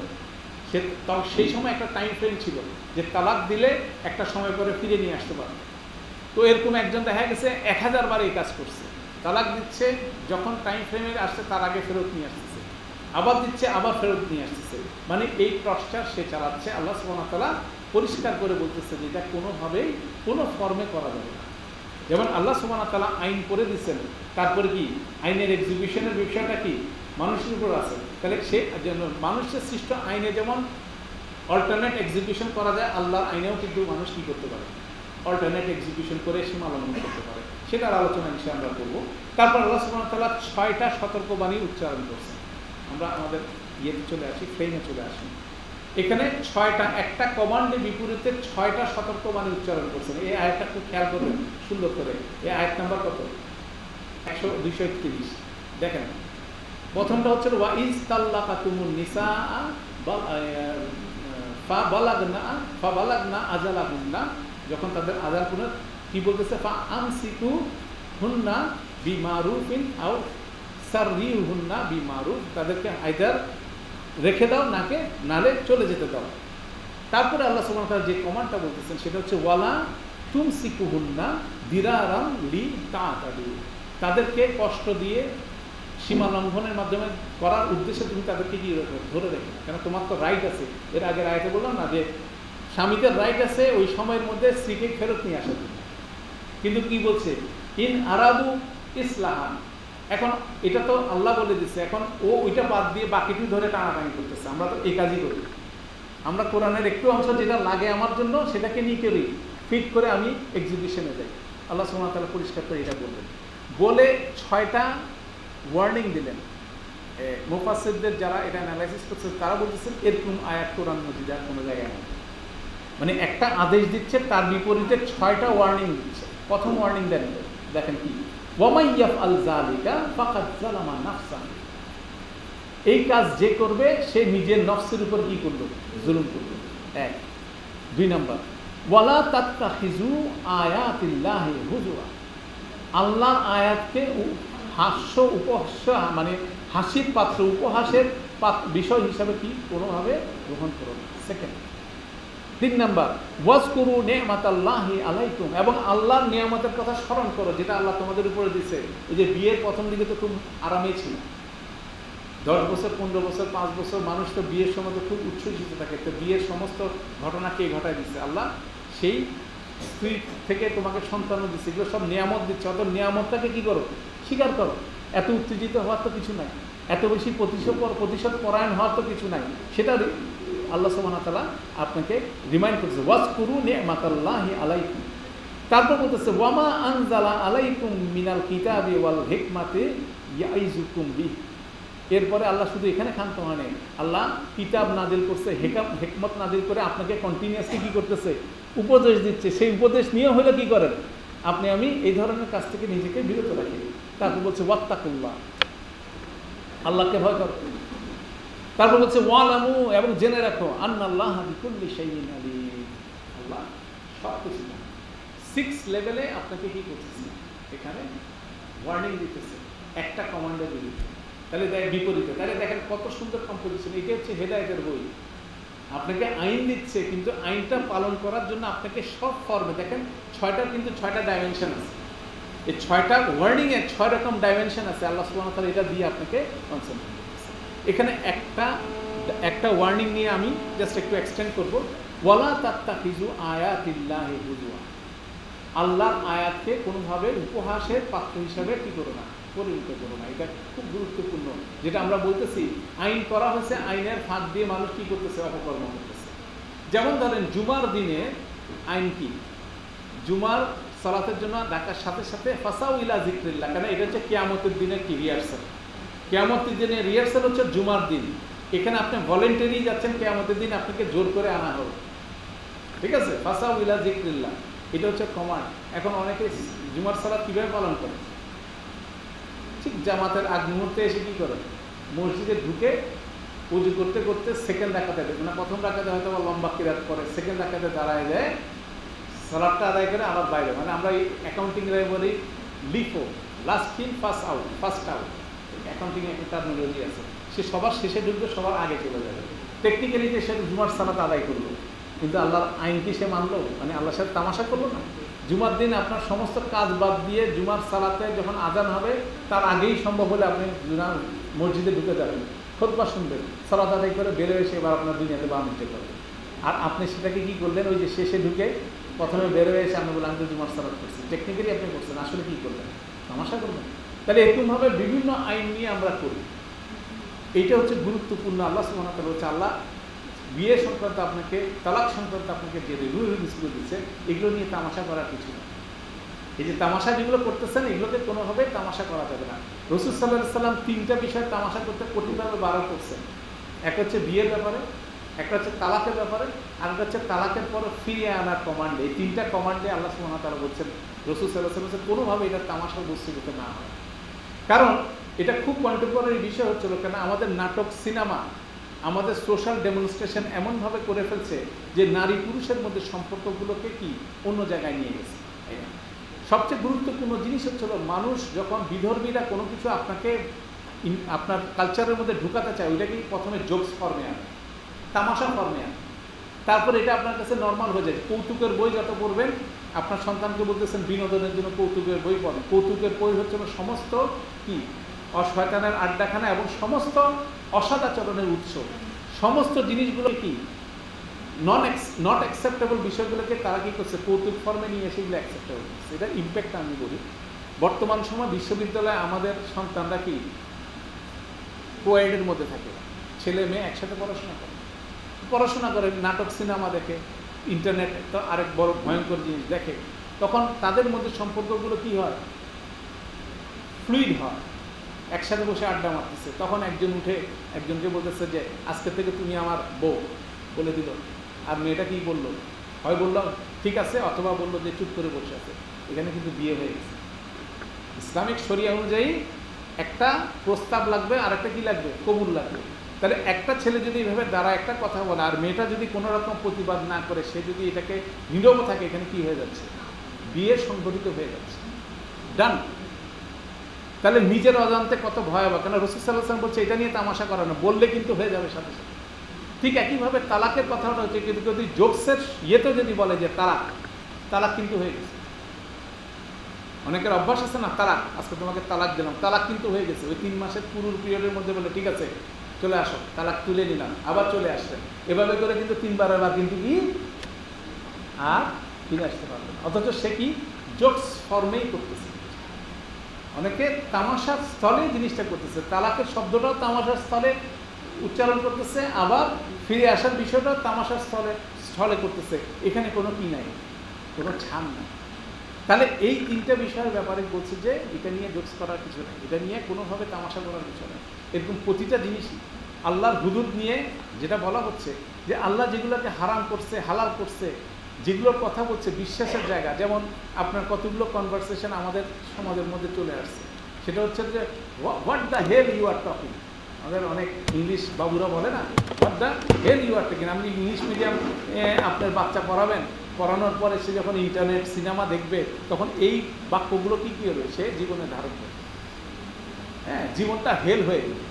সে তখন সেই সময় একটা টাইম ফ্রেম ছিল যে তালাক দিলে একটা সময় পরে ফিরে নিয়ে আসতে পারবে। তো এরকম একজন দেখা গেছে, এক হাজার বার এই কাজ করছে। তালাক দিচ্ছে, যখন টাইম ফ্রেমে আসছে, তার আগে ফেরত নিয়ে আসতেছে আবার দিচ্ছে, আবার ফেরত নিয়ে আসতেছে মানে এই টর্চার সে চালাচ্ছে। আল্লাহ সুবাহতালা পরিষ্কার করে বলতেছে যে এটা কোনোভাবেই কোনো ফর্মে করা যাবে না। যেমন আল্লাহ সুবাহ তালা আইন করে দিচ্ছেন তারপরে কি? আইনের এক্সিবিশনের বিষয়টা কি? মানুষের উপর আছে। তাহলে সে যেন মানুষের সৃষ্ট আইনে যেমন অল্টারনেট এক্সিকিউশন করা যায়, আল্লাহর আইনেও কিন্তু মানুষ কি করতে পারে? অল্টারনেট এক্সিকিউশন করে সীমা লঙ্ঘন করতে পারে। সেটার আলোচনা হিসেবে আমরা করব। তারপর আল্লাহ সুবাহ তালা ছয়টা সতর্কবাণী উচ্চারণ করছেন। আমরা আমাদের ইয়েতে চলে আসি ফ্রেমে চলে আসি। এখানে ছয়টা, একটা কমান্ডের বিপরীতে ছয়টা সতর্কবাণী উচ্চারণ করছেন। এই আয়টা খুব খেয়াল করবেন, সুন্দর করে। এই আয়াত নাম্বার কত? একশো দুইশো একত্রিশ। দেখেন, প্রথমটা হচ্ছে ওয়াইজ তাল্লাকা তুমুন নিসা ফা বালাগনা ফা বালাগনা আজালা হুন্না যখন তাদের আজাল পুনঃ কি বলতেছে? ফা আমসিকু হুন্না বি মারুফিন আও সারিউ হুন্না বি মারুফ তাদেরকে আইদার রেখে দাও, নাকে নালে চলে যেতে দাও। তারপরে আল্লাহ সুবাহ যে কমান্ডটা বলতেছেন, সেটা হচ্ছে, ওয়ালা তুম সিকুহুন্না দিরারাম লি তা তাদেরকে কষ্ট দিয়ে সীমা লঙ্ঘনের মাধ্যমে করার উদ্দেশ্যে তুমি তাদেরকে কি ধরে রেখে কেন? তোমার তো রাইট আছে। এর আগের রাইটে বললাম না যে স্বামীদের রাইট আছে, ওই সময়ের মধ্যে স্ত্রীকে ফেরত নিয়ে আসার কিন্তু কি বলছে? ইন আরাদু ইসলাহান। এখন এটা তো আল্লাহ বলে দিচ্ছে এখন ও ওইটা বাদ দিয়ে বাকিটি ধরে টানাটানি করতেছে। আমরা তো এই কাজই করি। আমরা কোরআনের একটু অংশ যেটা লাগে আমার জন্য, সেটাকে নিয়ে করি। ফিট করে আমি এক্সিবিশনে যাই। আল্লাহ সুমাতালা পরিষ্কার করে এটা বললেন। বলে ছয়টা ওয়ার্নিং দিলেন। মুফাসিদদের যারা এটা অ্যানালাইসিস করছে, তারা বলতেছেন এরকম আয়াত কোরআন মজিদার কোনো জায়গায় নেই। মানে একটা আদেশ দিচ্ছে, তার বিপরীতে ছয়টা ওয়ার্নিং দিচ্ছে। প্রথম ওয়ার্নিং দেন, দেখেন কি। ওয়ামাইয়াফ আল জালিকা নাফসান। এই কাজ যে করবে, সে নিজের নফসের উপর কি করল জুলুম করল এক। দুই নম্বর। ওয়ালা তাত্তাখিজু আয়াতিল্লাহি হুজুয়া। আয়াতকে হাস্য উপহাস্য মানে হাসির পাত্র, উপহাসের বিষয় হিসাবে কি? কোনোভাবে গ্রহণ করো না। সেকেন্ড। তিন নাম্বার ওয়াজ করু নেমাত আল্লাহি আলাইকুম, এবং আল্লাহর নিয়ামতের কথা স্মরণ করো, যেটা আল্লাহ তোমাদের উপরে দিছে। এই যে বিয়ের প্রথম দিকে তো খুব আরামে ছিল। দশ বছর, পনেরো বছর, পাঁচ বছর মানুষ তো বিয়ের সময় তো খুব উচ্ছ্বসিত থাকে। তো বিয়ের সমস্ত ঘটনা কে ঘটায় দিচ্ছে আল্লাহ সেই স্ত্রী থেকে তোমাকে সন্তানও দিচ্ছে এগুলো সব নিয়ামত দিচ্ছে। অত নিয়ামতটাকে কি করো? স্বীকার করো। এত উত্তেজিত হওয়ার তো কিছু নাই। এত বেশি প্রতিশোধ প্রতিশোধ পরায়ণ হওয়ার তো কিছু নাই। সেটা আল্লাহ সুবাহতালা আপনাকে রিমাইন্ড করছে ওয়াজ করু নে মাতাল্লাহি আলাইকুম। তারপর বলতেছে, ওয়ামা আনজালা আলাইকুম মিনাল কিতাবি ওয়াল হেকমাতে ইয়াইজুকুম বি এরপরে আল্লাহ শুধু এখানে ক্ষান্ত মানে আল্লাহ কিতাব নাজিল করছে হেকাম হেকমত নাজিল করে আপনাকে কন্টিনিউয়াসলি কী করতেছে? উপদেশ দিচ্ছে। সেই উপদেশ নিয়ে হলে কি করেন? আপনি, আমি এই ধরনের কাজ থেকে নিজেকে বিরত রাখি। তারপর বলছে, ওয়াত্তাকুল্লাহ। আল্লাহকে ভয় করো। তারপর বলছে, ওয়ালামু এবং জেনে রাখো, আন্নাল্লাহ বিকুল্লি শাইইন আলিম। আল্লাহ সব কিছু সিক্স লেভেলে আপনাকে কি করতেছে? এখানে ওয়ার্নিং দিতেছে। একটা কমান্ডার বিরুদ্ধে তাহলে দেখ, বিপরীতে। তাহলে দেখেন কত সুন্দর কম্পোজিশন এটা হচ্ছে হেদায়তের বই। আপনাকে আইন দিচ্ছে, কিন্তু আইনটা পালন করার জন্য আপনাকে সব ফর্মে দেখেন, ছয়টার কিন্তু ছয়টা ডাইমেনশন আছে। এই ছয়টা ওয়ার্নিংয়ে ছয় রকম ডাইমেনশন আছে। আল্লাহ সুবাহ এটা দিয়ে আপনাকে করতেছে এখানে একটা একটা ওয়ার্নিং নিয়ে আমি জাস্ট একটু এক্সটেন্ড করব। ওয়ালা তাত্তা হিজু আয়াতিল্লাহে হুজুয়া। আল্লাহর আয়াতকে কোনোভাবে উপহাসের পাত্র হিসাবে কী করো না, পরিণত করো না। এটা খুব গুরুত্বপূর্ণ। যেটা আমরা বলতেছি, আইন করা হয়েছে, আইনের ফাঁক দিয়ে মানুষ কী করতেছে, অপকর্ম করতেছে। যেমন ধরেন, জুমার দিনে আইন কি? জুমার সালাতের জন্য ডাকার সাথে সাথে ফাসাউ ইলা জিক্রিল্লা কেন? এটা হচ্ছে কেয়ামতের দিনের কি রিহার্সাল কেয়ামতের দিনে রিহার্সাল হচ্ছে জুমার দিন। এখানে আপনি ভলেন্টারি যাচ্ছেন, কেয়ামতের দিন আপনাকে জোর করে আনা হবে। ঠিক আছে? ফাসাউ ইলা জিক্রিল্লা এটা হচ্ছে কমান্ড এখন অনেকে জুমার সালাদ কীভাবে পালন করে? ঠিক জামাতের আগ মুহূর্তে এসে কী করে? মসজিদে ঢুকে পুজো করতে করতে সেকেন্ড রাখাতে দেয় মানে প্রথম রাখাতে হয়তো লম্বা কিরাত করে সেকেন্ড রাখাতে দাঁড়ায় যায় সালাদটা আদায় করে আবার বাইরে। মানে আমরা এই অ্যাকাউন্টিং বলি LIFO last in first out first out accounting একটা টার্মিনোলজি আছে। সে সবার শেষে ঢুকবে, সবার আগে চলে যাবে। টেকনিক্যালি যে সে জুমার সালাত আদায় করল, কিন্তু আল্লাহর আইন কি সে মানলো? মানে আল্লাহর সাথে তামাশা করল না? জুমার দিন আপনার সমস্ত কাজ বাদ দিয়ে জুমার সালাতে যখন আজান হবে, তার আগেই সম্ভব হলে আপনি জুনার মসজিদে ঢুকে যাবেন। খোদবা শুনবেন, সালাত আদায় করে বেরো এসে এবার আপনার দুনিয়াতে বাণিজ্য করবেন আর আপনি সেটাকে কি করলেন? ওই যে শেষে ঢুকে প্রথমে বেরো এসে আমি বললাম তো জুমার সালাত করছি টেকনিক্যালি আপনি করছেন আসলে কি করবেন তামাশা করবেন তাহলে এরকমভাবে বিভিন্ন আইন নিয়ে আমরা করি। এইটা হচ্ছে গুরুত্বপূর্ণ। আল্লাহ সুবাহ হচ্ছে আল্লাহ বিয়ে সংক্রান্ত আপনাকে, তালাক সংক্রান্ত আপনাকে যে রুলসগুলো দিচ্ছে, এগুলো নিয়ে তামাশা করার কিছু না এই যে তামাশা যেগুলো করতেছেন এগুলোকে কোনোভাবে তামাশা করা যাবে না। রসুল সাল্লাহ সাল্লাম তিনটা বিষয় তামাশা করতে কঠিনভাবে বারো করছেন। এক হচ্ছে বিয়ের ব্যাপারে, একটা হচ্ছে তালাকের ব্যাপারে, আর একটা হচ্ছে তালাকের পর ফিরিয়ে আনার কমান্ডে এই তিনটা কমান্ডে আল্লাহ সুবাহ তারা বলছেন, রসুল সাল্লাহ সাল্লাম কোনোভাবে এটা তামাশার বস্তু দিতে না হয়। কারণ এটা খুব কন্টেম্পোরারি বিষয় হচ্ছিল কেন আমাদের নাটক, সিনেমা, আমাদের সোশ্যাল ডেমনস্ট্রেশন এমনভাবে করে ফেলছে যে নারী পুরুষের মধ্যে সম্পর্কগুলোকে কি অন্য জায়গায় নিয়ে গেছে সবচেয়ে গুরুত্বপূর্ণ জিনিস হচ্ছিল মানুষ যখন বিধর্মীরা কোনো কিছু আপনাকে আপনার কালচারের মধ্যে ঢুকাতে চায় ওইটাকে প্রথমে জোকস ফর্মে আনে, তামাশা ফর্মে আনে। তারপর এটা আপনার কাছে নর্মাল হয়ে যায়। কৌতুকের বই যত পড়বেন, আপনার সন্তানকে বলতেছেন, বিনোদনের জন্য কৌতুকের বই পড়েন কৌতুকের বই হচ্ছে সমস্ত কি? অশয়তানের আড্ডাখানা এবং সমস্ত অসদাচরণের উৎস। সমস্ত জিনিসগুলো কি? নন নট অ্যাকসেপ্টেবল বিষয়গুলোকে তারা কি করছে? কৌতুক ফর্মে নিয়ে এসে এগুলো অ্যাকসেপ্টেবল করছে। এটার ইম্প্যাক্ট আমি বলি। বর্তমান সময় বিশ্ববিদ্যালয়ে আমাদের সন্তানরা কি? কোয়েডের মধ্যে থাকে। ছেলে মেয়ে একসাথে পড়াশোনা করে। পড়াশোনা করে নাটক, সিনেমা দেখে ইন্টারনেট তো আরেক বড় ভয়ঙ্কর জিনিস দেখে, তখন তাদের মধ্যে সম্পর্কগুলো কি হয়? ফ্লুইড হয়। একসাথে বসে আড্ডা মারতেছে। তখন একজন উঠে, একজনকে বলতেছে যে, আজকে থেকে তুমি আমার বউ, বলে দিল। আর মেয়েটা কি বলল? হয় বলল, ঠিক আছে, অথবা বলল যে, চুপ করে বসে আছে। এখানে কিন্তু বিয়ে হয়ে গেছে। ইসলামিক শরিয়া অনুযায়ী একটা প্রস্তাব লাগবে আর একটা কি লাগবে? কবুল লাগবে। তাহলে একটা ছেলে যদি এভাবে দ্বারা একটা কথা বলে, আর মেয়েটা যদি কোনো রকম প্রতিবাদ না করে, সে যদি এটাকে নীরব থাকে, এখানে কি হয়ে যাচ্ছে? বিয়ে সংগঠিত হয়ে যাচ্ছে। ডান তাহলে নিজের অজান্তে কত ভয়াবহ। কেন রসুল সাল্লাহাম বলছে, এটা নিয়ে তামাশা করা না, বললে কিন্তু হয়ে যাবে সাথে সাথে। ঠিক একইভাবে তালাকের কথাটা হচ্ছে, কিন্তু যদি জোকসের ইয়েতে যদি বলে যে তালাক তালাক কিন্তু হয়ে গেছে। অনেকের অভ্যাস আছে না, তালাক, আজকে তোমাকে তালাক দিলাম, তালাক কিন্তু হয়ে গেছে। ওই তিন মাসের পুরুর পিরিয়ডের মধ্যে বলে, ঠিক আছে চলে আসো, তালাক তুলে নিলাম, আবার চলে আসলেন এভাবে করে কিন্তু তিনবার আবার কিন্তু কি? আর ফিরে আসতে পারবেন অথচ সে কি? জোকস ফর্মেই করতেছে। অনেকে তামাশার স্থলে জিনিসটা করতেছে। তালাকের শব্দটাও তামাশার স্থলে উচ্চারণ করতেছে, আবার ফিরে আসার বিষয়টাও তামাশার স্থলে স্থলে করতেছে। এখানে কোনো কি নাই, কোনো ছান নাই। তাহলে এই তিনটা বিষয়ের ব্যাপারে বলছে যে, এটা নিয়ে জোকস করার কিছু নেই। এটা নিয়ে কোনোভাবে তামাশা করার কিছু নেই। এরকম প্রতিটা জিনিস আল্লাহর হুদুদ নিয়ে যেটা বলা হচ্ছে যে আল্লাহ যেগুলোকে হারাম করছে, হালাল করছে, যেগুলোর কথা বলছে বিশ্বাসের জায়গা, যেমন আপনার কতগুলো কনভারসেশন আমাদের সমাজের মধ্যে চলে আসছে, সেটা হচ্ছে যে what the hell you are talking আমাদের অনেক ইংলিশ বাবুরা বলে না what the hell you are talking আপনি ইংলিশ মিডিয়াম আপনার বাচ্চা পড়াবেন, পড়ানোর পরে সে যখন ইন্টারনেট সিনেমা দেখবে, তখন এই বাক্যগুলো কী কী হবে সে জীবনে ধারণ করবে হ্যাঁ জীবনটা হেল হয়ে যাবে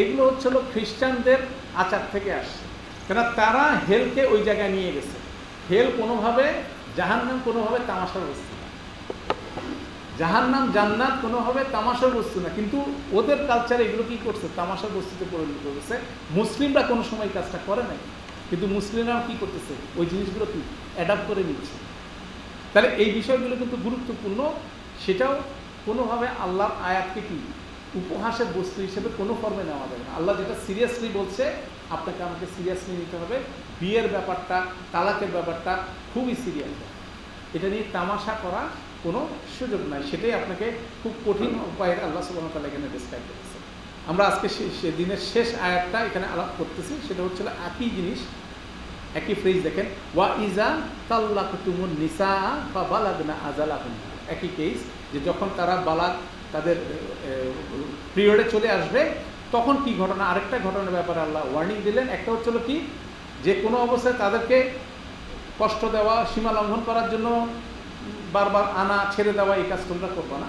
এগুলো হচ্ছিল খ্রিস্টানদের আচার থেকে আসছে। কেন তারা হেলকে ওই জায়গায় নিয়ে গেছে। হেল কোনোভাবে জাহান্নাম, কোনোভাবে তামাশার বস্তু না। জাহান্নাম, জান্নাত কোনোভাবে তামাশার বস্তু না। কিন্তু ওদের কালচারে এগুলো কি করছে? তামাশার বস্তুতে পরিণত করেছে মুসলিমরা কোনো সময় কাজটা করে নাই। কিন্তু মুসলিমরাও কি করতেছে? ওই জিনিসগুলো কি? অ্যাডাপ্ট করে নিচ্ছে। তাহলে এই বিষয়গুলো কিন্তু গুরুত্বপূর্ণ। সেটাও কোনোভাবে আল্লাহর আয়াতকে কি উপহাসের বস্তু হিসেবে কোনো ফর্মে নেওয়া যাবে না। আল্লাহ যেটা সিরিয়াসলি বলছে, আপনাকে আমাকে সিরিয়াসলি নিতে হবে। বিয়ের ব্যাপারটা, তালাকের ব্যাপারটা খুবই সিরিয়াস এটা নিয়ে তামাশা করা কোনো সুযোগ নাই। সেটাই আপনাকে খুব কঠিন উপায়ে আল্লাহ সুবাহতাল্লাহ এখানে ডিসক্রাইব করেছে। আমরা আজকে দিনের শেষ আয়াতটা এখানে আলাপ করতেছি। সেটা হচ্ছিল একই জিনিস, একই ফ্রেজ দেখেন, ওয়া ইজা তাল্লাক তুমুন নিসা বা বালাগনা আজালাহুন একই কেস যে যখন তারা বালাক তাদের পিরিয়ডে চলে আসবে, তখন কি ঘটনা? আরেকটা ঘটনার ব্যাপারে আল্লাহ ওয়ার্নিং দিলেন। একটা হচ্ছিল কি? যে কোনো অবস্থায় তাদেরকে কষ্ট দেওয়া, সীমা লঙ্ঘন করার জন্য বারবার আনা, ছেড়ে দেওয়া, এই কাজ তোমরা করব না।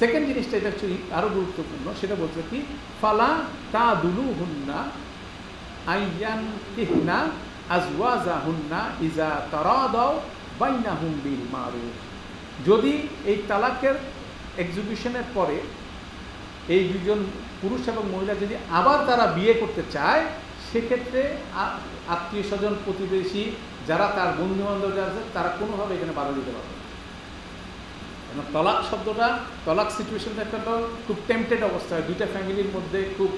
সেকেন্ড জিনিসটা এটা হচ্ছে আরও গুরুত্বপূর্ণ, সেটা বলছে কি? ফালা তা দুলু হুন্না আইয়ান কিহনা আজওয়াজা হুন্না ইজা তারা দাও বাইনা হুম বিল মারুফ। যদি এই তালাকের এক্সিবিশনের পরে এই দুজন পুরুষ এবং মহিলা যদি আবার তারা বিয়ে করতে চায়, সেক্ষেত্রে আত্মীয় স্বজন, প্রতিবেশী যারা তার বন্ধু বান্ধব যারা আছে, তারা কোনোভাবে এখানে বাধা দিতে পারবে না। তলাক শব্দটা, তলাক সিচুয়েশনটা একটা খুব টেম্পটেড অবস্থা হয়। দুইটা ফ্যামিলির মধ্যে খুব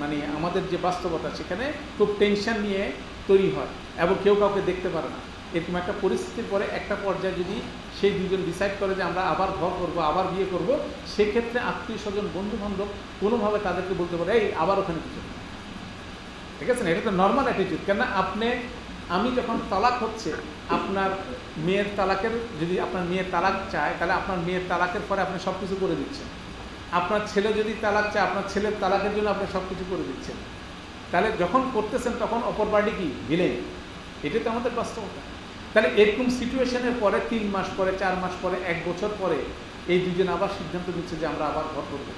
মানে আমাদের যে বাস্তবতা, সেখানে খুব টেনশন নিয়ে তৈরি হয় এবং কেউ কাউকে দেখতে পারে না। এরকম একটা পরিস্থিতির পরে একটা পর্যায়ে যদি সেই দুজন ডিসাইড করে যে আমরা আবার ঘর করব, আবার বিয়ে করব, সেক্ষেত্রে আত্মীয় স্বজন বন্ধু বান্ধব কোনোভাবে তাদেরকে বলতে পারে, এই, আবার ওখানে কিছু ঠিক আছে না? এটা তো নর্মাল অ্যাটিটিউড কেন আপনি, আমি যখন তালাক হচ্ছে, আপনার মেয়ের তালাকের, যদি আপনার মেয়ের তালাক চায়, তাহলে আপনার মেয়ের তালাকের পরে আপনি সব কিছু করে দিচ্ছেন। আপনার ছেলে যদি তালাক চায়, আপনার ছেলের তালাকের জন্য আপনি সব কিছু করে দিচ্ছেন। তাহলে যখন করতেছেন তখন অপর পার্টি কি? ভিলেন এটা তো আমাদের বাস্তবতা। তাহলে এরকম সিচুয়েশনের পরে, তিন মাস পরে, চার মাস পরে, এক বছর পরে এই দুজন আবার সিদ্ধান্ত নিচ্ছে যে আমরা আবার ঘর করব,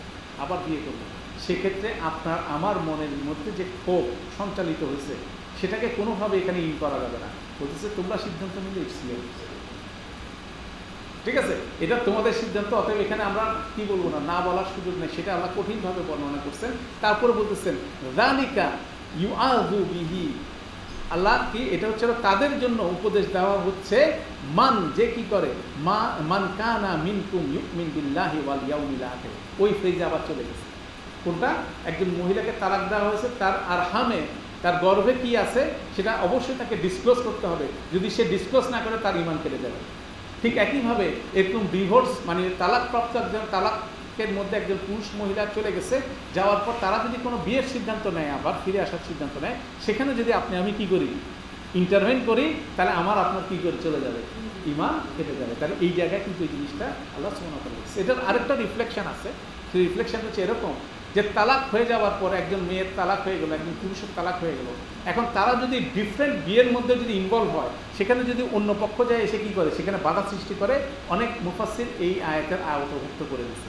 আবার বিয়ে করব। সেক্ষেত্রে আপনার, আমার মনের মধ্যে যে ক্ষোভ সঞ্চালিত হয়েছে, সেটাকে কোনোভাবে এখানে ইন করা যাবে না। বলতেছে, তোমরা সিদ্ধান্ত নিলে ঠিক আছে? এটা তোমাদের সিদ্ধান্ত, অতএব এখানে আমরা কি বলব না না বলার সুযোগ নেই। সেটা আল্লাহ কঠিনভাবে বর্ণনা করছেন। তারপরে বলতেছেন রানিকা ইউ আজু বিহি আল্লাহ কি? এটা হচ্ছে তাদের জন্য উপদেশ দেওয়া হচ্ছে, মান, যে কি করে? মা, মান কানা মিনকুম ইউমিন বিল্লাহি ওয়াল ইয়াউমিল আখির। ওই ফ্রেজে আবার চলে গেছে। কোনটা? একজন মহিলাকে তালাক দেওয়া হয়েছে, তার আর হামে তার গর্ভে কি আছে, সেটা অবশ্যই তাকে ডিসক্লোজ করতে হবে। যদি সে ডিসক্লোজ না করে, তার ইমান কেটে যাবে। ঠিক একইভাবে এরকম ডিভোর্স মানে তালাকপ্রাপ্ত একজন তালাকের মধ্যে একজন পুরুষ মহিলা চলে গেছে, যাওয়ার পর তারা যদি কোনো বিয়ের সিদ্ধান্ত নেয়, আবার ফিরে আসার সিদ্ধান্ত নেয়, সেখানে যদি আপনি, আমি কি করি? ইন্টারভেন করি, তাহলে আমার আপনার কী করে চলে যাবে? ইমান কেটে যাবে। তাহলে এই জায়গায় কিন্তু এই জিনিসটা আল্লাহ সুমনা করে এটার আরেকটা রিফ্লেকশন আছে। সেই রিফ্লেকশন হচ্ছে এরকম যে তালাক হয়ে যাওয়ার পর একজন মেয়ের তালাক হয়ে গেলো, একজন পুরুষের তালাক হয়ে গেলো। এখন তারা যদি ডিফারেন্ট বিয়ের মধ্যে যদি ইনভলভ হয়, সেখানে যদি অন্য পক্ষ যায়, এসে কী করে? সেখানে বাধা সৃষ্টি করে। অনেক মুফাসির এই আয়তের আওতভুক্ত করে দিচ্ছে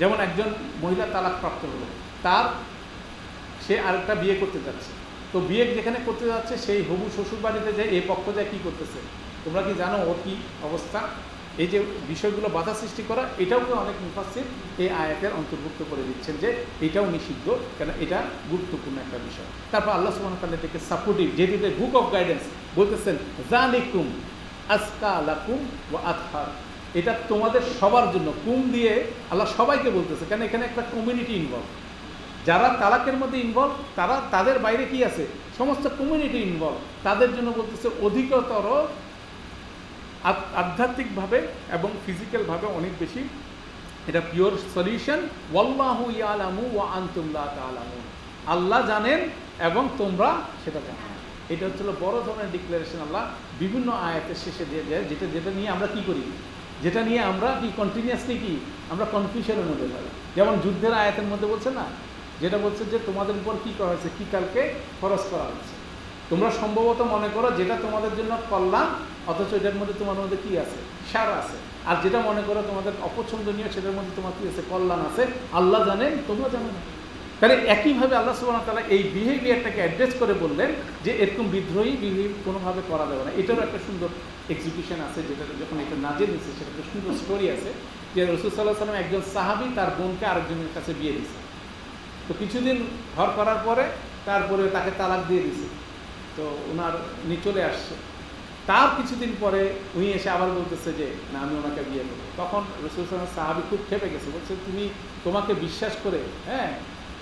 যেমন একজন মহিলা তালাক প্রাপ্ত হলো, তার সে আরেকটা বিয়ে করতে যাচ্ছে। তো বিয়ে যেখানে করতে যাচ্ছে, সেই হবু শ্বশুর বাড়িতে যে এই পক্ষ যায় কী করতেছে? তোমরা কি জানো ওর কী অবস্থা? এই যে বিষয়গুলো বাধা সৃষ্টি করা, এটাও তো অনেক মুফাসির এই আয়াতের অন্তর্ভুক্ত করে দিচ্ছেন যে এটাও নিষিদ্ধ, কেন এটা গুরুত্বপূর্ণ একটা বিষয়। তারপর আল্লাহ সুবাহ তাল্লাহ থেকে সাপোর্টিভ যেটি বুক অফ গাইডেন্স বলতেছেন জানিকুম আসকা আলাকুম ও আতহার। এটা তোমাদের সবার জন্য, কুম দিয়ে আল্লাহ সবাইকে বলতেছে, কেন এখানে একটা কমিউনিটি ইনভলভ যারা তালাকের মধ্যে ইনভলভ তারা, তাদের বাইরে কি আছে? সমস্ত কমিউনিটি ইনভলভ তাদের জন্য বলতেছে অধিকতর আধ্যাত্মিকভাবে এবং ফিজিক্যালভাবে অনেক বেশি। এটা পিওর সলিউশন ওয়াল্লাহু ইয়ালামু ওয়া আনতুল্লাহ তালামু আল্লাহ জানেন এবং তোমরা সেটা জানো। এটা হচ্ছিল বড় ধরনের ডিক্লারেশন আল্লাহ বিভিন্ন আয়াতের শেষে দিয়ে যায় যেটা যেটা নিয়ে আমরা কি করি? যেটা নিয়ে আমরা কি কন্টিনিউয়াসলি কি, আমরা কনফিউশনের মধ্যে যাই যেমন যুদ্ধের আয়াতের মধ্যে বলছে না, যেটা বলছে যে তোমাদের উপর কী করা হয়েছে, কী কালকে খরচ করা হয়েছে। তোমরা সম্ভবত মনে করো যেটা তোমাদের জন্য কল্যাণ, অথচ এটার মধ্যে তোমার মধ্যে কী আছে? সার আছে। আর যেটা মনে করো তোমাদের অপছন্দনীয়, সেটার মধ্যে তোমার কী আছে? কল্যাণ আছে। আল্লাহ জানেন তোমরা জানো না। তাহলে একইভাবে আল্লাহ সুবাহ তালা এই বিহেভিয়ারটাকে অ্যাড্রেস করে বললেন যে এরকম বিদ্রোহী বিহেভ কোনোভাবে করা যাবে না। এটারও একটা সুন্দর এক্সিকিউশন আছে যেটা যখন এটা নাজে দিচ্ছে সেটা একটা সুন্দর স্টোরি আছে যে রসুল সাল্লাহ সাল্লাম একজন সাহাবি তার বোনকে আরেকজনের কাছে বিয়ে দিছে তো কিছুদিন ঘর করার পরে তারপরে তাকে তালাক দিয়ে দিছে তো ওনার উনি চলে আসছে। তার কিছুদিন পরে উনি এসে আবার বলতেছে যে, না, আমি ওনাকে বিয়ে করব তখন রসুল সালাম সাহাবি খুব খেপে গেছে। বলছে, তুমি তোমাকে বিশ্বাস করে হ্যাঁ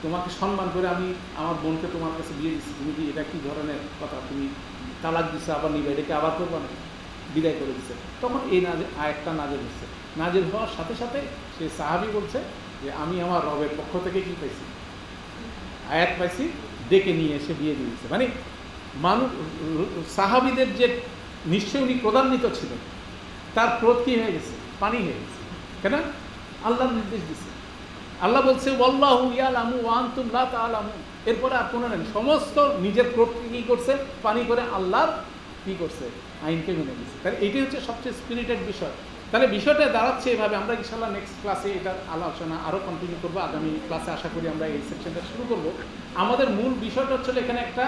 তোমাকে সম্মান করে আমি আমার বোনকে তোমার কাছে বিয়ে দিচ্ছি তুমি কি এটা কী ধরনের কথা? তুমি তালাক দিচ্ছে আবার নিবে, এটাকে আবার করব না বিদায় করে দিচ্ছে তখন এই নাজে আয়েকটা নাজের হচ্ছে। নাজের হওয়ার সাথে সাথে সে সাহাবি বলছে যে, আমি আমার রবের পক্ষ থেকে কি পাইছি? আয়াত পাইছি, ডেকে নিয়ে এসে বিয়ে দিয়েছে মানে মানুষ, সাহাবিদের যে নিশ্চয় উনি প্রধান্বিত ছিলেন, তার ক্রোধ হয়ে গেছে? পানি হয়ে গেছে। কেন? আল্লাহর নির্দেশ দিচ্ছে আল্লাহ বলছে, ওয়াল্লাহু ইয়ালামু ওয়ান্তুল্লাহ তালামু এরপরে আর কোনো নেই। সমস্ত নিজের ক্রোধকে কী করছে? পানি করে আল্লাহর কী করছে? আইনকে মেনে দিচ্ছে তাহলে এটাই হচ্ছে সবচেয়ে স্পিরিটেড বিষয়। তাহলে বিষয়টা দাঁড়াচ্ছে এভাবে। আমরা ইনশাল্লাহ নেক্সট ক্লাসে এটার আলোচনা আরও কন্টিনিউ করব। আগামী ক্লাসে আশা করি আমরা এই সেকশনটা শুরু করব। আমাদের মূল বিষয়টা হচ্ছে এখানে একটা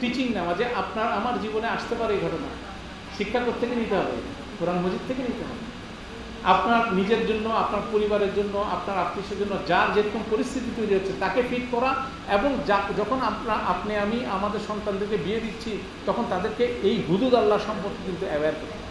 টিচিং নেওয়া, যে আপনার, আমার জীবনে আসতে পারে এই ঘটনা। শিক্ষা থেকে নিতে হবে? কোরআন মজিদ থেকে নিতে হবে। আপনার নিজের জন্য, আপনার পরিবারের জন্য, আপনার আত্মীয়ের জন্য, যার যেরকম পরিস্থিতি তৈরি হচ্ছে, তাকে ফিট করা এবং যখন আপনার, আপনি, আমি, আমাদের সন্তানদেরকে বিয়ে দিচ্ছি, তখন তাদেরকে এই হুদুদ আল্লাহ সম্পর্কে কিন্তু অ্যাওয়্যার করতে।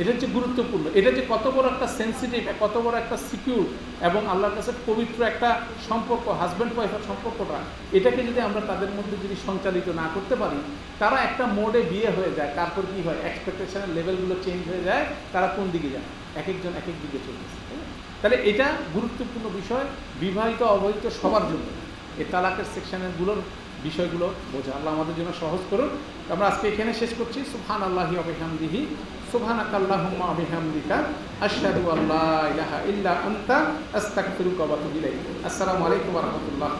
এটা হচ্ছে গুরুত্বপূর্ণ। এটা যে কত বড় একটা সেন্সিটিভ কত বড় একটা সিকিউর এবং আল্লাহর কাছে পবিত্র একটা সম্পর্ক হাজব্যান্ড ওয়াইফের সম্পর্কটা, এটাকে যদি আমরা তাদের মধ্যে যদি সঞ্চালিত না করতে পারি, তারা একটা মোডে বিয়ে হয়ে যায়। তারপর কি হয়? এক্সপেকটেশনের লেভেলগুলো চেঞ্জ হয়ে যায়। তারা কোন দিকে যায়? এক একজন এক এক দিকে চলতেছে, তাই তাহলে এটা গুরুত্বপূর্ণ বিষয়, বিবাহিত, অবহিত সবার জন্য। এই তালাকেরগুলোর বিষয়গুলো বোঝা। আল্লাহ আমাদের জন্য সহজ করুন আমরা আজকে এখানে শেষ করছি। সুফহান আল্লাহি অবিহামদিহি সুবহানাক আল্লাহুম্মা অবিহামদিকা আশহাদু আল্লা ইলাহা ইল্লা আনতা। আস্তাগফিরুকা ওয়া আসসালামু আলাইকুম রাহমাতুল্লাহ।